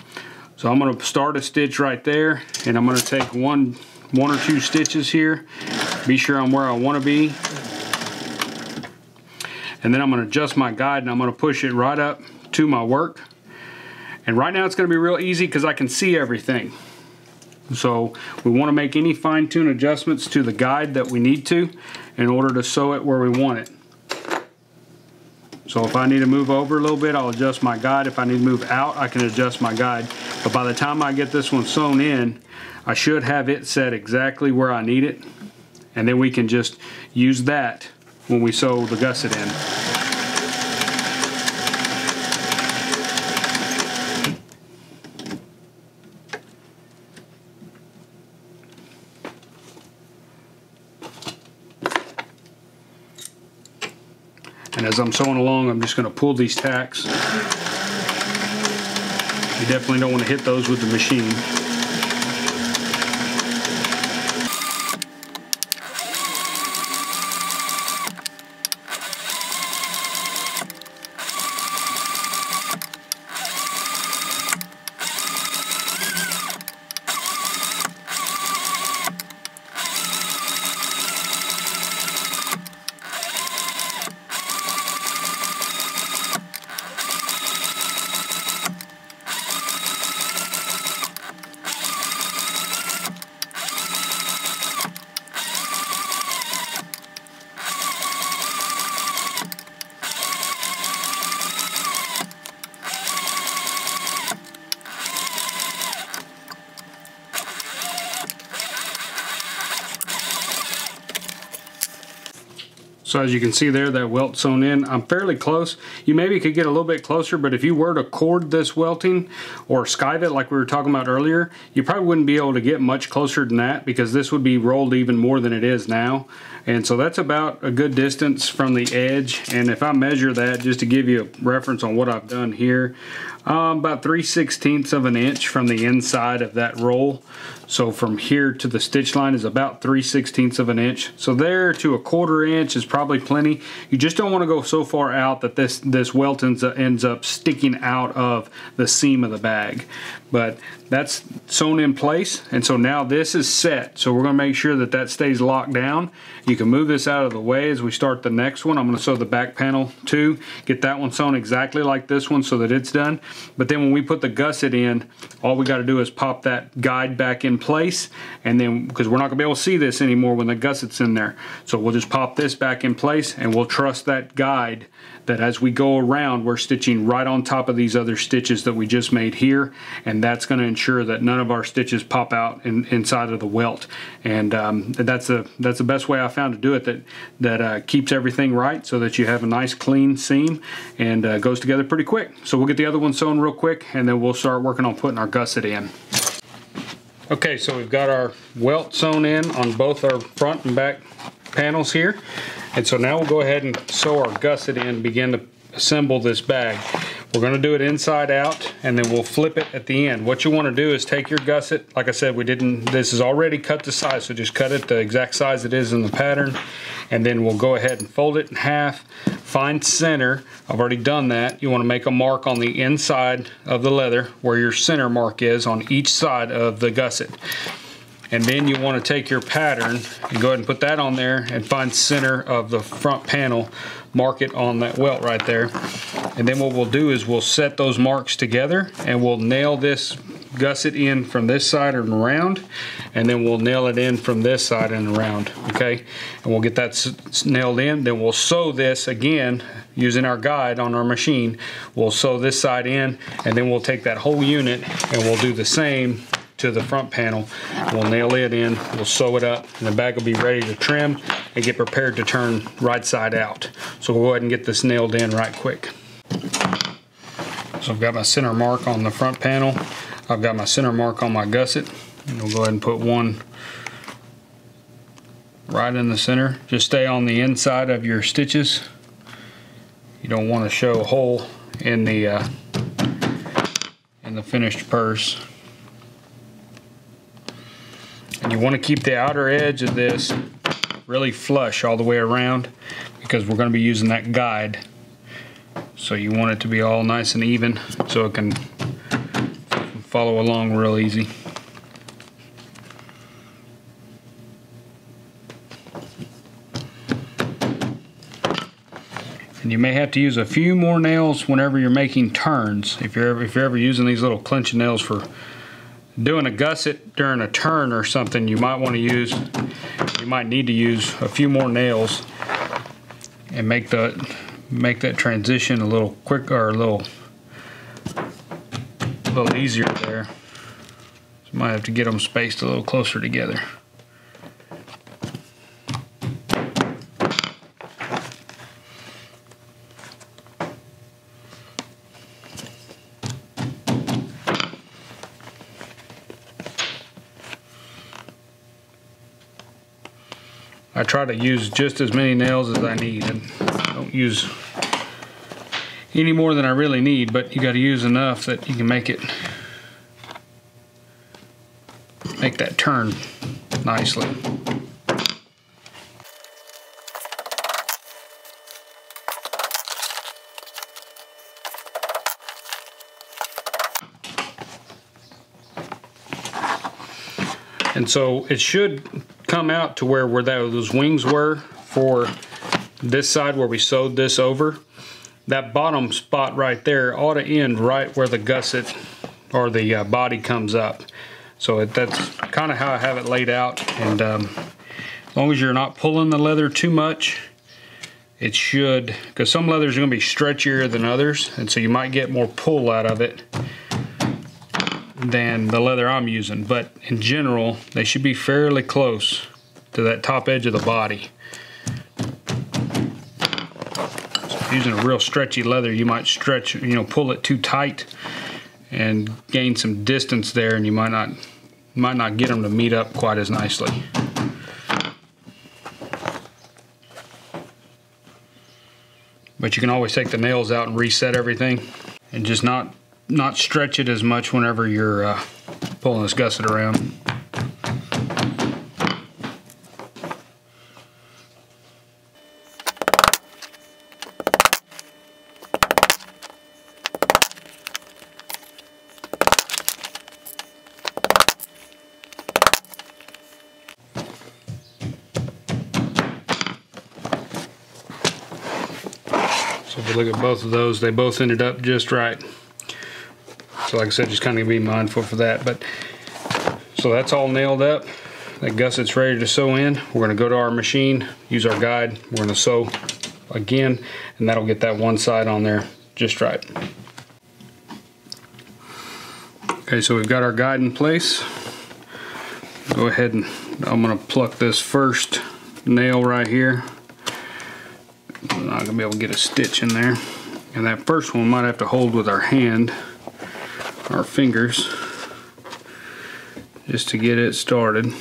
So I'm going to start a stitch right there and I'm going to take one one or two stitches here be sure I'm where I want to be and then I'm going to adjust my guide and I'm going to push it right up to my work and right now it's going to be real easy because I can see everything. So we want to make any fine tune adjustments to the guide that we need to in order to sew it where we want it. So if I need to move over a little bit, I'll adjust my guide. If I need to move out, I can adjust my guide. But by the time I get this one sewn in, I should have it set exactly where I need it. And then we can just use that when we sew the gusset in. As I'm sewing along, I'm just going to pull these tacks. You definitely don't want to hit those with the machine. So as you can see there, that welt sewn in, I'm fairly close. You maybe could get a little bit closer, but if you were to cord this welting or skive it like we were talking about earlier, you probably wouldn't be able to get much closer than that because this would be rolled even more than it is now. And so that's about a good distance from the edge. And if I measure that, just to give you a reference on what I've done here, um, about 3 sixteenths of an inch from the inside of that roll. So from here to the stitch line is about 3 sixteenths of an inch. So there to a quarter inch is probably plenty. You just don't want to go so far out that this, this welt ends up, ends up sticking out of the seam of the bag. But that's sewn in place and so now this is set. So we're going to make sure that that stays locked down. You can move this out of the way as we start the next one. I'm going to sew the back panel too get that one sewn exactly like this one so that it's done. But then when we put the gusset in all we got to do is pop that guide back in place and then because we're not going to be able to see this anymore when the gusset's in there. So we'll just pop this back in place and we'll trust that guide that as we go around we're stitching right on top of these other stitches that we just made here and that's going to ensure that none of our stitches pop out in, inside of the welt. And um, that's the that's the best way I found to do it that that uh, keeps everything right so that you have a nice clean seam and uh, goes together pretty quick. So we'll get the other one sewn real quick and then we'll start working on putting our gusset in. Okay so we've got our welt sewn in on both our front and back panels here and so now we'll go ahead and sew our gusset in and begin to assemble this bag we're going to do it inside out and then we'll flip it at the end. What you want to do is take your gusset, like I said, we didn't, this is already cut to size, so just cut it the exact size it is in the pattern and then we'll go ahead and fold it in half, find center. I've already done that. You want to make a mark on the inside of the leather where your center mark is on each side of the gusset. And then you want to take your pattern and go ahead and put that on there and find center of the front panel mark it on that welt right there. And then what we'll do is we'll set those marks together and we'll nail this gusset in from this side and around and then we'll nail it in from this side and around okay and we'll get that nailed in then we'll sew this again using our guide on our machine we'll sew this side in and then we'll take that whole unit and we'll do the same to the front panel. We'll nail it in, we'll sew it up, and the bag will be ready to trim and get prepared to turn right side out. So we'll go ahead and get this nailed in right quick. So I've got my center mark on the front panel. I've got my center mark on my gusset. And we'll go ahead and put one right in the center. Just stay on the inside of your stitches. You don't want to show a hole in the uh, in the finished purse. And you want to keep the outer edge of this really flush all the way around because we're going to be using that guide. So you want it to be all nice and even so it can follow along real easy. And you may have to use a few more nails whenever you're making turns. If you're ever, if you're ever using these little clinching nails for doing a gusset during a turn or something, you might want to use, you might need to use a few more nails and make the make that transition a little quicker or a little a little easier there. So might have to get them spaced a little closer together. I try to use just as many nails as I need and don't use any more than I really need, but you got to use enough that you can make it make that turn nicely. And so it should come out to where, where those wings were for this side where we sewed this over. That bottom spot right there ought to end right where the gusset or the uh, body comes up. So it, that's kind of how I have it laid out. And um, as long as you're not pulling the leather too much, it should, because some leathers are going to be stretchier than others, and so you might get more pull out of it than the leather I'm using, but in general, they should be fairly close to that top edge of the body. So using a real stretchy leather, you might stretch, you know, pull it too tight and gain some distance there, and you might not might not get them to meet up quite as nicely. But you can always take the nails out and reset everything and just not not stretch it as much whenever you're uh, pulling this gusset around. So if we look at both of those, they both ended up just right. So like I said, just kind of be mindful for that. But so that's all nailed up. That gusset's ready to sew in. We're gonna go to our machine, use our guide. We're gonna sew again, and that'll get that one side on there just right. Okay, so we've got our guide in place. Go ahead and I'm gonna pluck this first nail right here. I'm not gonna be able to get a stitch in there. And that first one might have to hold with our hand our fingers just to get it started.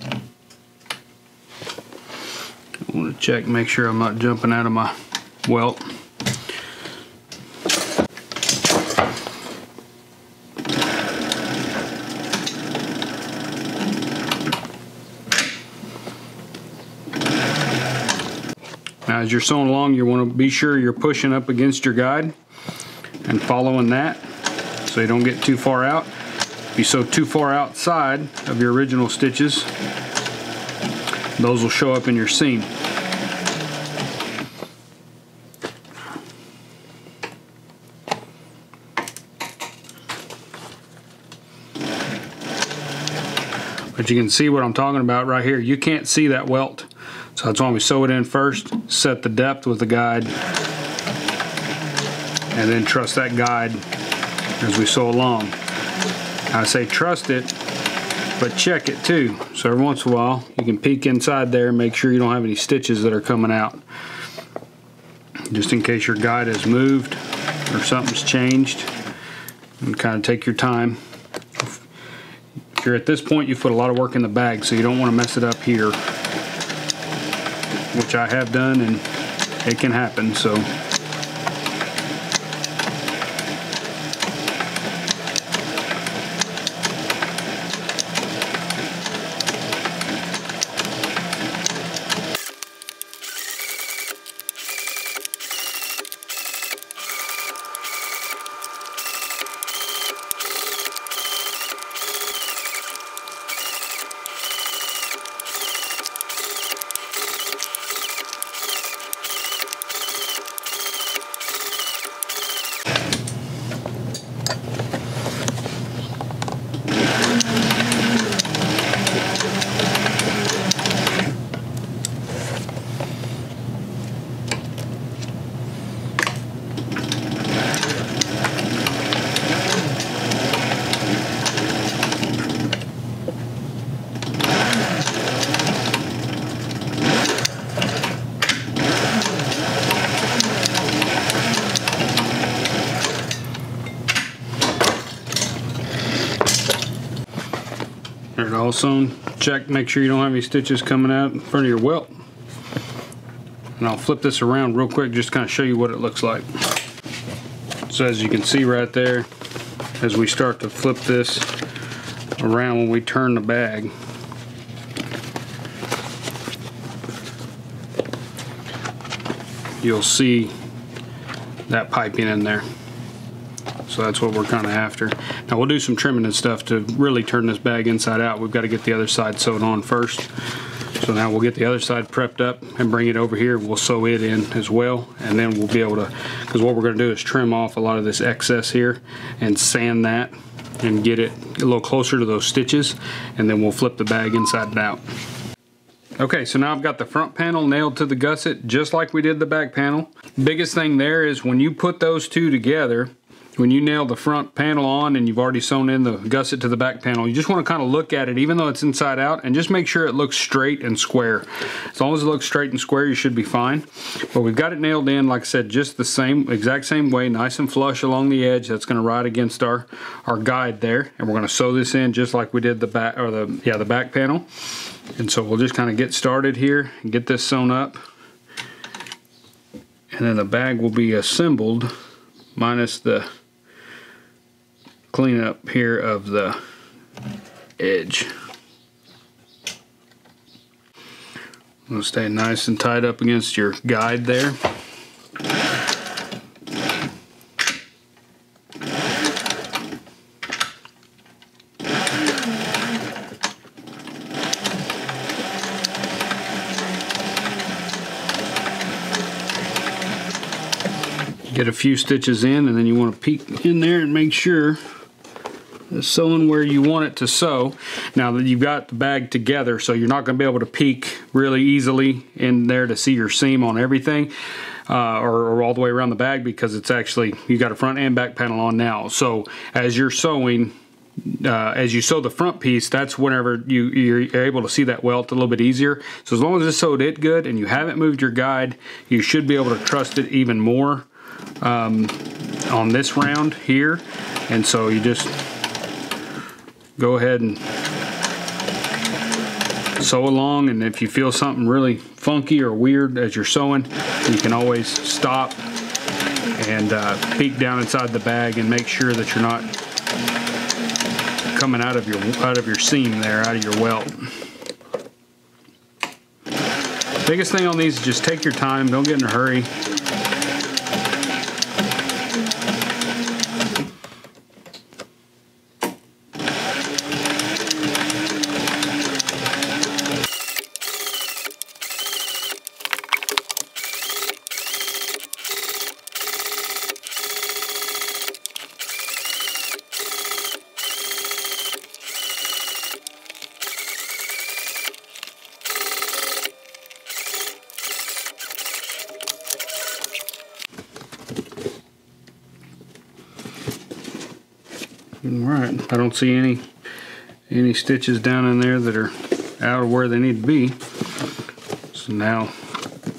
I want to check, make sure I'm not jumping out of my welt. As you're sewing along, you want to be sure you're pushing up against your guide and following that so you don't get too far out. If you sew too far outside of your original stitches, those will show up in your seam. But you can see what I'm talking about right here. You can't see that welt So that's why we sew it in first, set the depth with the guide, and then trust that guide as we sew along. I say trust it, but check it too. So every once in a while, you can peek inside there and make sure you don't have any stitches that are coming out. Just in case your guide has moved or something's changed. And kind of take your time. If you're at this point, you've put a lot of work in the bag, so you don't want to mess it up here which I have done and it can happen so sewn. Check, make sure you don't have any stitches coming out in front of your welt. And I'll flip this around real quick just kind of show you what it looks like. So as you can see right there, as we start to flip this around when we turn the bag, you'll see that piping in there. So that's what we're kind of after. Now we'll do some trimming and stuff to really turn this bag inside out. We've got to get the other side sewed on first. So now we'll get the other side prepped up and bring it over here. We'll sew it in as well. And then we'll be able to, because what we're going to do is trim off a lot of this excess here and sand that and get it a little closer to those stitches. And then we'll flip the bag inside and out. Okay, so now I've got the front panel nailed to the gusset just like we did the back panel. Biggest thing there is when you put those two together, when you nail the front panel on and you've already sewn in the gusset to the back panel, you just want to kind of look at it even though it's inside out and just make sure it looks straight and square. As long as it looks straight and square, you should be fine. But we've got it nailed in, like I said, just the same, exact same way, nice and flush along the edge. That's going to ride against our, our guide there. And we're going to sew this in just like we did the back, or the, yeah, the back panel. And so we'll just kind of get started here and get this sewn up. And then the bag will be assembled minus the cleanup here of the edge. It'll stay nice and tight up against your guide there. Get a few stitches in and then you want to peek in there and make sure sewing where you want it to sew. Now that you've got the bag together, so you're not going to be able to peek really easily in there to see your seam on everything. Uh, or, or, all the way around the bag because it's actually you got a front and back panel on now so as you're sewing uh, as you sew the front piece that's whenever you, you're able to see that welt a little bit easier so as long as it's sewed it good and you haven't moved your guide you should be able to trust it even more um, on this round here and so you just go ahead and sew along and if you feel something really funky or weird as you're sewing you can always stop and uh, peek down inside the bag and make sure that you're not coming out of your out of your seam there out of your welt. Biggest thing on these is just take your time. Don't get in a hurry right, I don't see any any stitches down in there that are out of where they need to be. So now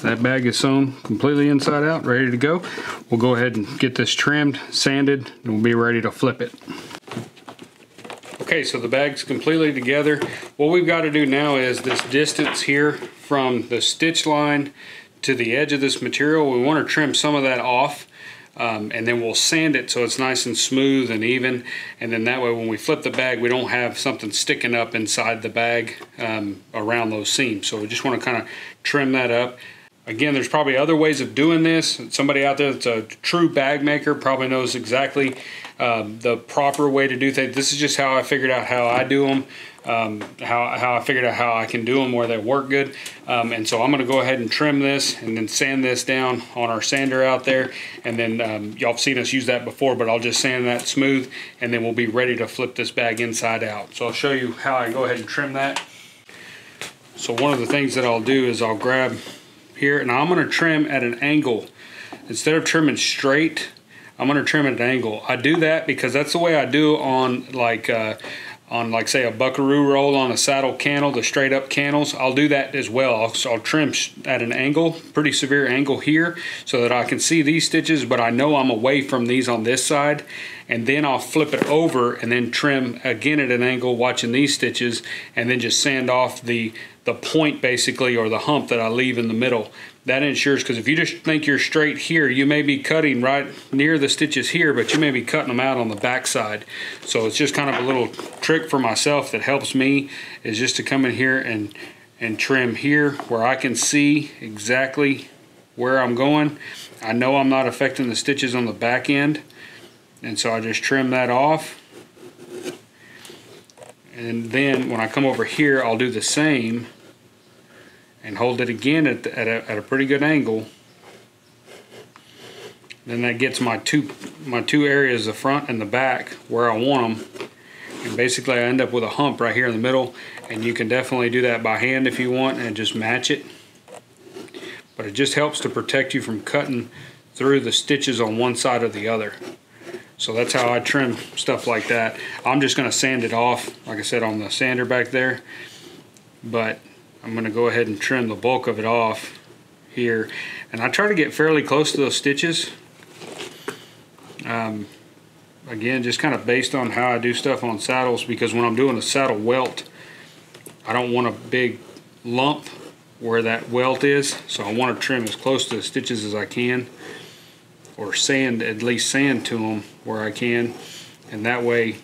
that bag is sewn completely inside out, ready to go. We'll go ahead and get this trimmed, sanded, and we'll be ready to flip it. Okay, so the bag's completely together. What we've got to do now is this distance here from the stitch line to the edge of this material, we want to trim some of that off. Um, and then we'll sand it so it's nice and smooth and even and then that way when we flip the bag we don't have something sticking up inside the bag um, around those seams so we just want to kind of trim that up Again, there's probably other ways of doing this. Somebody out there that's a true bag maker probably knows exactly um, the proper way to do things. This is just how I figured out how I do them, um, how, how I figured out how I can do them where they work good. Um, and so I'm going to go ahead and trim this and then sand this down on our sander out there. And then um, y'all have seen us use that before, but I'll just sand that smooth and then we'll be ready to flip this bag inside out. So I'll show you how I go ahead and trim that. So one of the things that I'll do is I'll grab here and I'm going to trim at an angle. Instead of trimming straight, I'm going to trim at an angle. I do that because that's the way I do on like uh, on like say a buckaroo roll on a saddle cantle, the straight up cantles. I'll do that as well. I'll, I'll trim at an angle, pretty severe angle here so that I can see these stitches, but I know I'm away from these on this side. And then I'll flip it over and then trim again at an angle watching these stitches and then just sand off the the point basically or the hump that I leave in the middle. That ensures because if you just think you're straight here, you may be cutting right near the stitches here, but you may be cutting them out on the back side. So it's just kind of a little trick for myself that helps me is just to come in here and and trim here where I can see exactly where I'm going. I know I'm not affecting the stitches on the back end and so I just trim that off and then when I come over here I'll do the same and hold it again at, the, at, a, at a pretty good angle then that gets my two my two areas the front and the back where I want them and basically I end up with a hump right here in the middle and you can definitely do that by hand if you want and just match it but it just helps to protect you from cutting through the stitches on one side or the other so that's how I trim stuff like that. I'm just gonna sand it off, like I said, on the sander back there. But I'm gonna go ahead and trim the bulk of it off here. And I try to get fairly close to those stitches. Um, again, just kind of based on how I do stuff on saddles because when I'm doing a saddle welt, I don't want a big lump where that welt is. So I want to trim as close to the stitches as I can or sand, at least sand to them where I can. And that way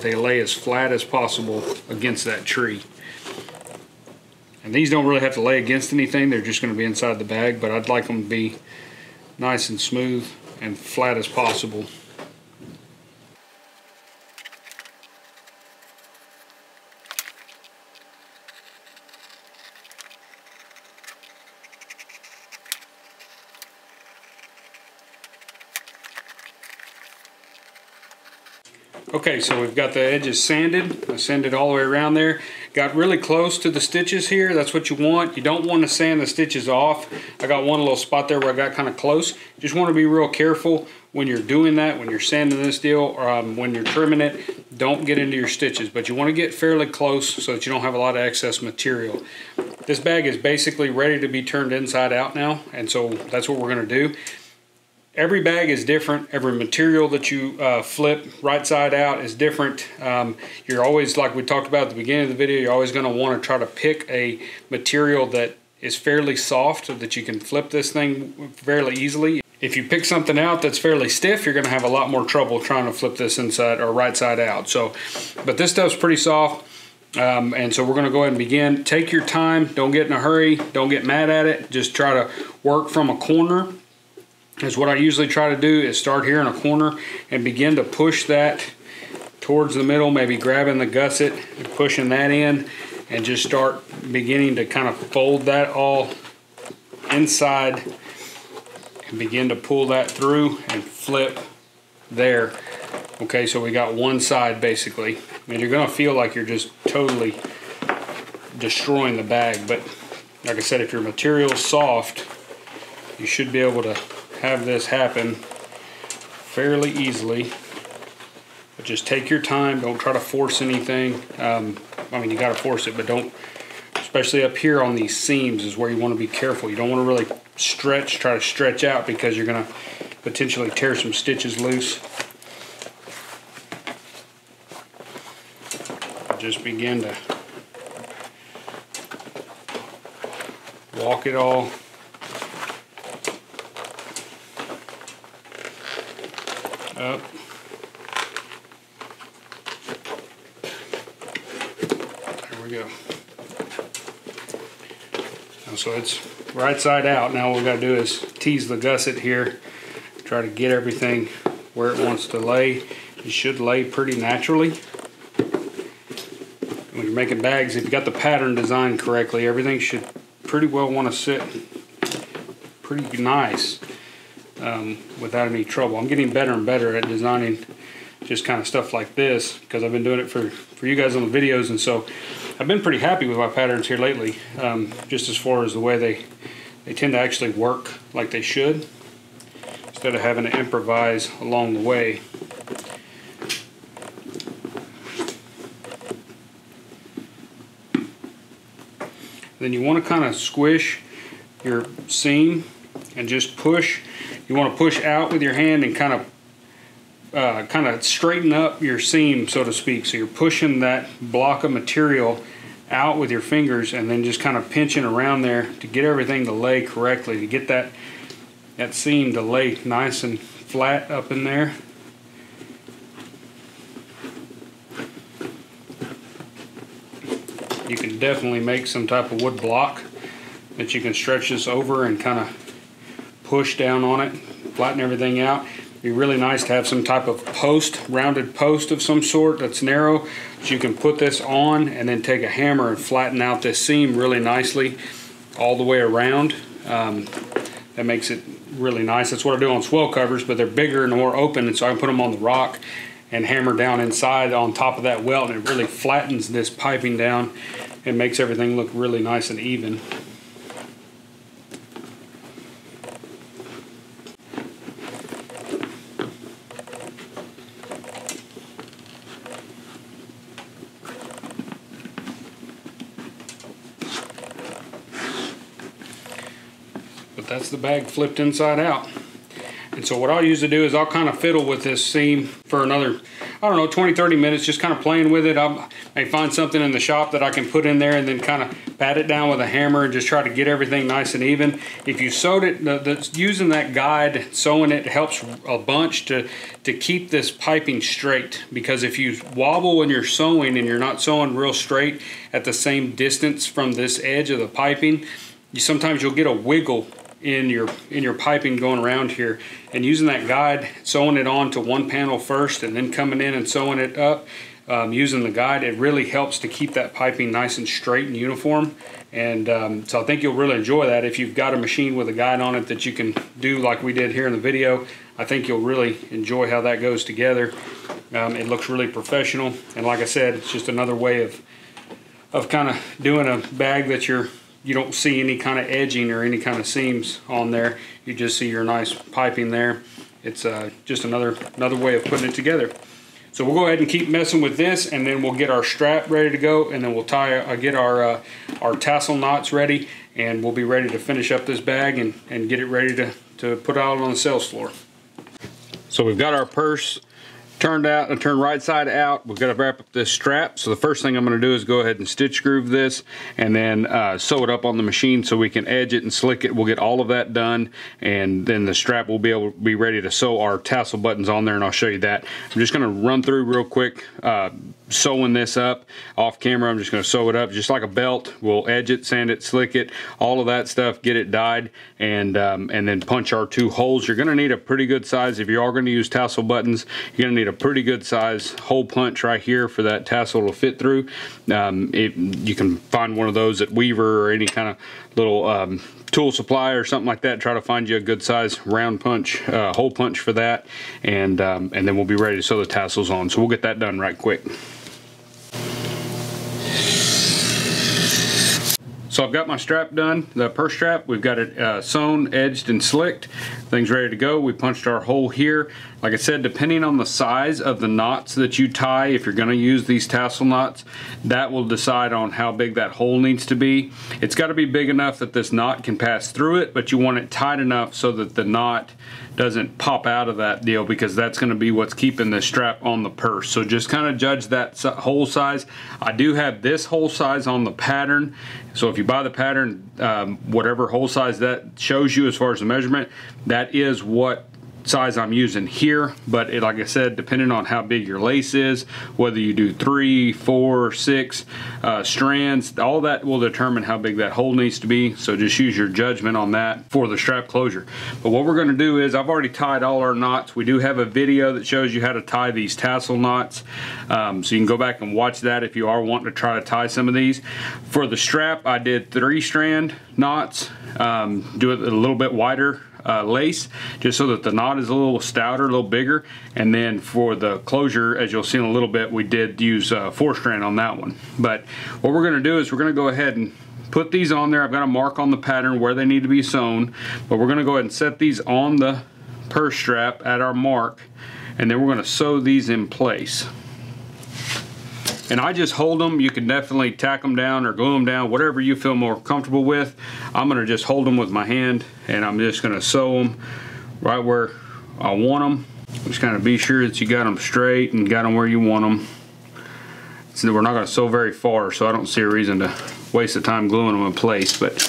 they lay as flat as possible against that tree. And these don't really have to lay against anything. They're just going to be inside the bag, but I'd like them to be nice and smooth and flat as possible. Okay, so we've got the edges sanded. I sanded all the way around there. Got really close to the stitches here. That's what you want. You don't want to sand the stitches off. I got one little spot there where I got kind of close. Just want to be real careful when you're doing that, when you're sanding this deal, or um, when you're trimming it, don't get into your stitches. But you want to get fairly close so that you don't have a lot of excess material. This bag is basically ready to be turned inside out now, and so that's what we're going to do every bag is different. Every material that you uh, flip right side out is different. Um, you're always, like we talked about at the beginning of the video, you're always going to want to try to pick a material that is fairly soft so that you can flip this thing fairly easily. If you pick something out that's fairly stiff, you're going to have a lot more trouble trying to flip this inside or right side out. So, but this stuff's pretty soft. Um, and so we're going to go ahead and begin. Take your time. Don't get in a hurry. Don't get mad at it. Just try to work from a corner is what I usually try to do is start here in a corner and begin to push that towards the middle, maybe grabbing the gusset and pushing that in and just start beginning to kind of fold that all inside and begin to pull that through and flip there. Okay, so we got one side basically. And you're gonna feel like you're just totally destroying the bag, but like I said, if your material is soft, you should be able to have this happen fairly easily. But just take your time. Don't try to force anything. Um, I mean, you got to force it, but don't, especially up here on these seams is where you want to be careful. You don't want to really stretch, try to stretch out because you're going to potentially tear some stitches loose. Just begin to walk it all up. There we go. So it's right side out. Now what we got to do is tease the gusset here, try to get everything where it wants to lay. It should lay pretty naturally. When you're making bags, if you got the pattern designed correctly, everything should pretty well want to sit pretty nice um, without any trouble. I'm getting better and better at designing just kind of stuff like this because I've been doing it for, for you guys on the videos and so I've been pretty happy with my patterns here lately um, just as far as the way they they tend to actually work like they should instead of having to improvise along the way. Then you want to kind of squish your seam and just push you want to push out with your hand and kind of uh, kind of straighten up your seam, so to speak. So you're pushing that block of material out with your fingers and then just kind of pinching around there to get everything to lay correctly, to get that, that seam to lay nice and flat up in there. You can definitely make some type of wood block that you can stretch this over and kind of push down on it, flatten everything out. Be really nice to have some type of post, rounded post of some sort that's narrow. So you can put this on and then take a hammer and flatten out this seam really nicely all the way around. Um, that makes it really nice. That's what I do on swell covers, but they're bigger and more open, and so I can put them on the rock and hammer down inside on top of that welt, and it really flattens this piping down and makes everything look really nice and even. that's the bag flipped inside out. And so what I'll usually do is I'll kind of fiddle with this seam for another, I don't know, 20, 30 minutes, just kind of playing with it. I may find something in the shop that I can put in there and then kind of pat it down with a hammer and just try to get everything nice and even. If you sewed it, the, the, using that guide, sewing it helps a bunch to, to keep this piping straight. Because if you wobble when you're sewing and you're not sewing real straight at the same distance from this edge of the piping, you sometimes you'll get a wiggle in your in your piping going around here and using that guide sewing it on to one panel first and then coming in and sewing it up um, using the guide it really helps to keep that piping nice and straight and uniform. And um, so I think you'll really enjoy that. If you've got a machine with a guide on it that you can do like we did here in the video I think you'll really enjoy how that goes together. Um, it looks really professional. And like I said it's just another way of of kind of doing a bag that you're you don't see any kind of edging or any kind of seams on there. You just see your nice piping there. It's uh, just another another way of putting it together. So we'll go ahead and keep messing with this and then we'll get our strap ready to go and then we'll tie uh, get our uh, our tassel knots ready and we'll be ready to finish up this bag and, and get it ready to, to put out on the sales floor. So we've got our purse turned out and turned right side out. We've got to wrap up this strap. So the first thing I'm going to do is go ahead and stitch groove this and then uh, sew it up on the machine so we can edge it and slick it. We'll get all of that done and then the strap will be able to be ready to sew our tassel buttons on there and I'll show you that. I'm just going to run through real quick uh, sewing this up off camera. I'm just going to sew it up just like a belt. We'll edge it, sand it, slick it, all of that stuff, get it dyed, and um, and then punch our two holes. You're going to need a pretty good size. If you are going to use tassel buttons, you're going to need a pretty good size hole punch right here for that tassel to fit through. Um, it, you can find one of those at Weaver or any kind of little um, tool supply or something like that. Try to find you a good size round punch, uh, hole punch for that, and um, and then we'll be ready to sew the tassels on. So we'll get that done right quick. So I've got my strap done, the purse strap. We've got it uh, sewn, edged, and slicked. Things ready to go. We punched our hole here. Like I said, depending on the size of the knots that you tie, if you're gonna use these tassel knots, that will decide on how big that hole needs to be. It's gotta be big enough that this knot can pass through it, but you want it tight enough so that the knot doesn't pop out of that deal because that's going to be what's keeping the strap on the purse. So just kind of judge that hole size. I do have this hole size on the pattern. So if you buy the pattern, um, whatever hole size that shows you as far as the measurement, that is what size I'm using here but it, like I said depending on how big your lace is whether you do three four six uh, strands all that will determine how big that hole needs to be. So just use your judgment on that for the strap closure. But what we're going to do is I've already tied all our knots. We do have a video that shows you how to tie these tassel knots. Um, so you can go back and watch that if you are wanting to try to tie some of these. For the strap I did three strand knots. Um, do it a little bit wider uh, lace just so that the knot is a little stouter, a little bigger. And then for the closure, as you'll see in a little bit, we did use uh, four strand on that one. But what we're gonna do is we're gonna go ahead and put these on there. I've got a mark on the pattern where they need to be sewn, but we're gonna go ahead and set these on the purse strap at our mark, and then we're gonna sew these in place. And I just hold them. You can definitely tack them down or glue them down, whatever you feel more comfortable with. I'm gonna just hold them with my hand and I'm just gonna sew them right where I want them. Just kind of be sure that you got them straight and got them where you want them. So we're not gonna sew very far, so I don't see a reason to waste the time gluing them in place, but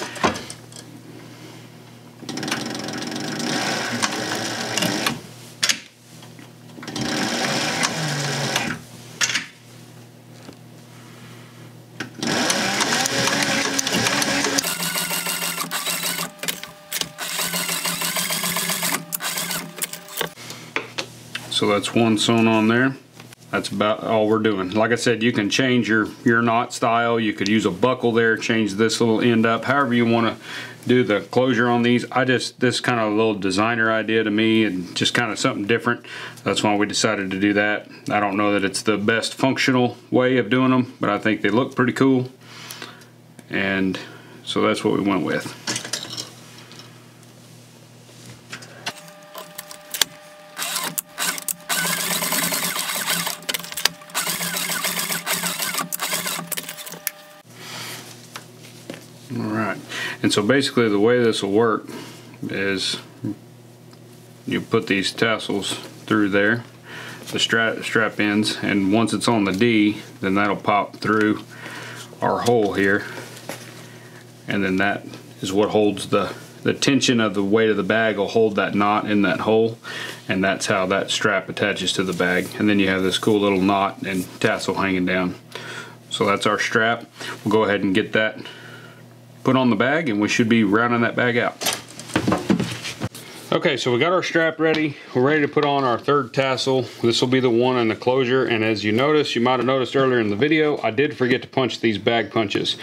that's one sewn on there. That's about all we're doing. Like I said, you can change your, your knot style. You could use a buckle there, change this little end up, however you want to do the closure on these. I just, this kind of a little designer idea to me and just kind of something different. That's why we decided to do that. I don't know that it's the best functional way of doing them, but I think they look pretty cool. And so that's what we went with. And so basically the way this will work is you put these tassels through there, the strap, strap ends, and once it's on the D, then that'll pop through our hole here. And then that is what holds the, the tension of the weight of the bag will hold that knot in that hole. And that's how that strap attaches to the bag. And then you have this cool little knot and tassel hanging down. So that's our strap. We'll go ahead and get that put on the bag and we should be rounding that bag out. Okay, so we got our strap ready. We're ready to put on our third tassel. This will be the one in the closure. And as you notice, you might have noticed earlier in the video, I did forget to punch these bag punches.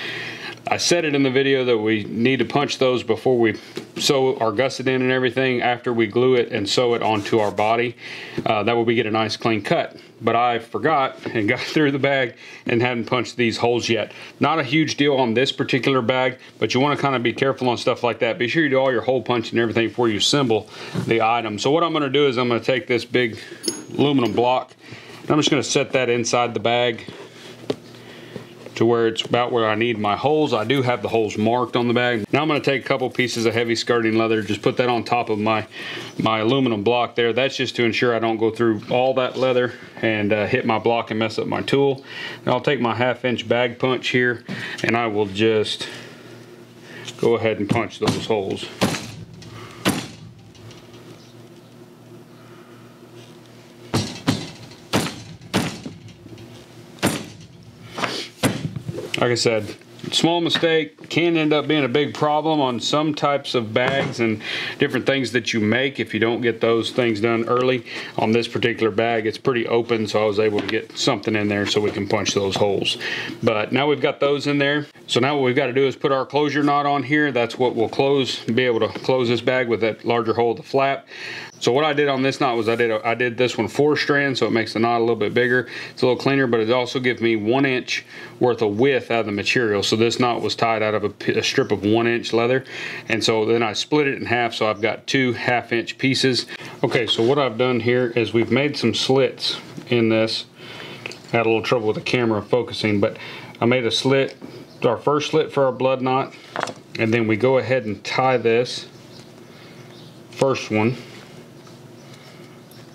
I said it in the video that we need to punch those before we sew our gusset in and everything after we glue it and sew it onto our body. Uh, that way we get a nice clean cut. But I forgot and got through the bag and hadn't punched these holes yet. Not a huge deal on this particular bag, but you want to kind of be careful on stuff like that. Be sure you do all your hole punching and everything before you assemble the item. So what I'm going to do is I'm going to take this big aluminum block I'm just going to set that inside the bag to where it's about where I need my holes. I do have the holes marked on the bag. Now I'm gonna take a couple pieces of heavy skirting leather, just put that on top of my, my aluminum block there. That's just to ensure I don't go through all that leather and uh, hit my block and mess up my tool. Now I'll take my half inch bag punch here and I will just go ahead and punch those holes. Like I said, small mistake can end up being a big problem on some types of bags and different things that you make if you don't get those things done early. On this particular bag, it's pretty open, so I was able to get something in there so we can punch those holes. But now we've got those in there. So now what we've got to do is put our closure knot on here. That's what we'll close, be able to close this bag with that larger hole of the flap. So what I did on this knot was I did a, I did this one four strand, so it makes the knot a little bit bigger. It's a little cleaner, but it also gives me one inch worth of width out of the material. So this knot was tied out of a, a strip of one inch leather. And so then I split it in half, so I've got two half inch pieces. Okay, so what I've done here is we've made some slits in this. Had a little trouble with the camera focusing, but I made a slit, our first slit for our blood knot, and then we go ahead and tie this first one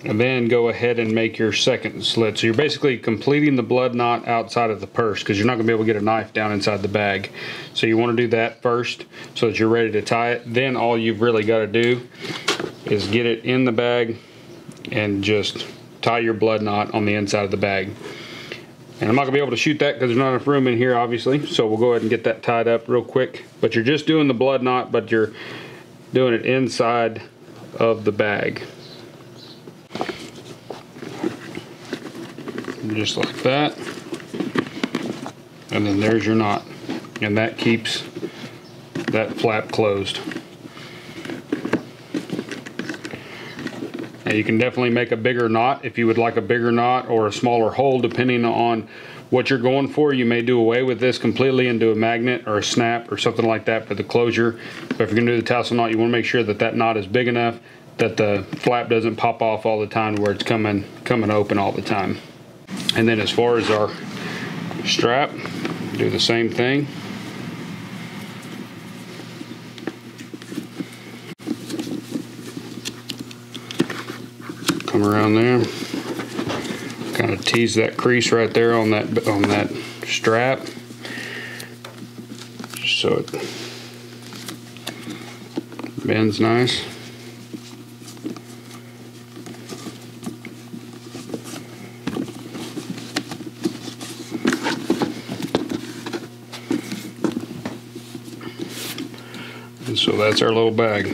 and then go ahead and make your second slit. So you're basically completing the blood knot outside of the purse because you're not going to be able to get a knife down inside the bag. So you want to do that first so that you're ready to tie it. Then all you've really got to do is get it in the bag and just tie your blood knot on the inside of the bag. And I'm not gonna be able to shoot that because there's not enough room in here obviously. So we'll go ahead and get that tied up real quick. But you're just doing the blood knot, but you're doing it inside of the bag. Just like that. And then there's your knot. And that keeps that flap closed. Now you can definitely make a bigger knot if you would like a bigger knot or a smaller hole depending on what you're going for. You may do away with this completely and do a magnet or a snap or something like that for the closure. But if you're gonna do the tassel knot, you wanna make sure that that knot is big enough that the flap doesn't pop off all the time where it's coming, coming open all the time. And then as far as our strap, do the same thing. Come around there. Kind of tease that crease right there on that on that strap. Just so it bends nice. So that's our little bag.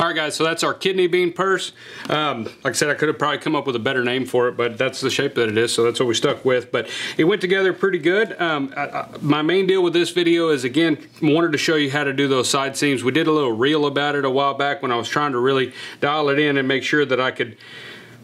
All right, guys, so that's our kidney bean purse. Um, like I said, I could have probably come up with a better name for it, but that's the shape that it is, so that's what we stuck with. But it went together pretty good. Um, I, I, my main deal with this video is, again, wanted to show you how to do those side seams. We did a little reel about it a while back when I was trying to really dial it in and make sure that I could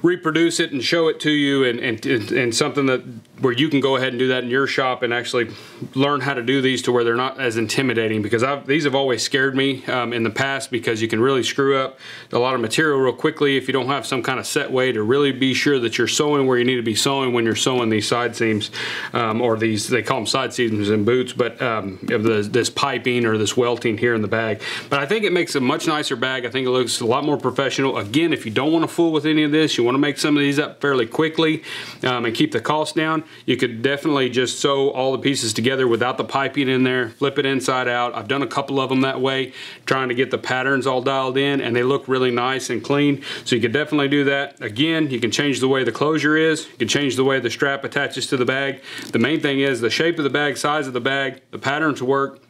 reproduce it and show it to you and, and, and something that where you can go ahead and do that in your shop and actually learn how to do these to where they're not as intimidating because I've, these have always scared me um, in the past because you can really screw up a lot of material real quickly if you don't have some kind of set way to really be sure that you're sewing where you need to be sewing when you're sewing these side seams um, or these they call them side seams in boots but um, the, this piping or this welting here in the bag. But I think it makes a much nicer bag. I think it looks a lot more professional. Again if you don't want to fool with any of this you want to make some of these up fairly quickly um, and keep the cost down you could definitely just sew all the pieces together without the piping in there, flip it inside out. I've done a couple of them that way, trying to get the patterns all dialed in, and they look really nice and clean. So you could definitely do that. Again, you can change the way the closure is. You can change the way the strap attaches to the bag. The main thing is the shape of the bag, size of the bag, the patterns work,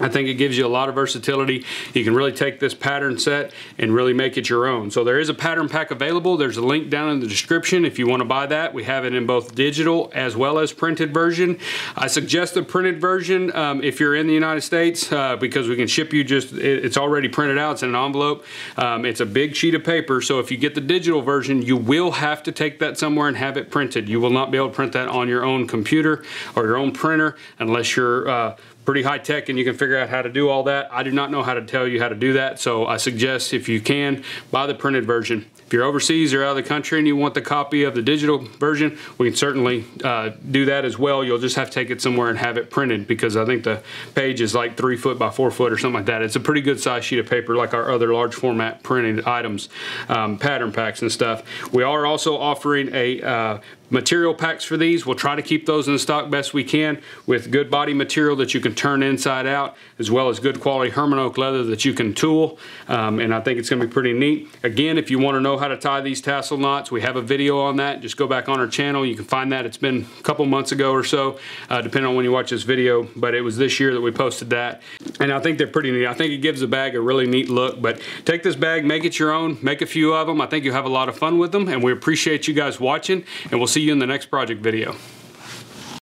I think it gives you a lot of versatility. You can really take this pattern set and really make it your own. So there is a pattern pack available. There's a link down in the description if you want to buy that. We have it in both digital as well as printed version. I suggest the printed version um, if you're in the United States uh, because we can ship you just, it, it's already printed out. It's in an envelope. Um, it's a big sheet of paper. So if you get the digital version, you will have to take that somewhere and have it printed. You will not be able to print that on your own computer or your own printer unless you're uh, pretty high tech and you can figure out how to do all that. I do not know how to tell you how to do that, so I suggest if you can, buy the printed version. If you're overseas or out of the country and you want the copy of the digital version, we can certainly uh, do that as well. You'll just have to take it somewhere and have it printed because I think the page is like three foot by four foot or something like that. It's a pretty good size sheet of paper like our other large format printed items, um, pattern packs and stuff. We are also offering a uh, material packs for these. We'll try to keep those in stock best we can with good body material that you can turn inside out as well as good quality Hermann Oak leather that you can tool um, and I think it's going to be pretty neat. Again if you want to know how to tie these tassel knots we have a video on that. Just go back on our channel. You can find that. It's been a couple months ago or so uh, depending on when you watch this video but it was this year that we posted that and I think they're pretty neat. I think it gives the bag a really neat look but take this bag make it your own make a few of them. I think you'll have a lot of fun with them and we appreciate you guys watching and we'll see see you in the next project video.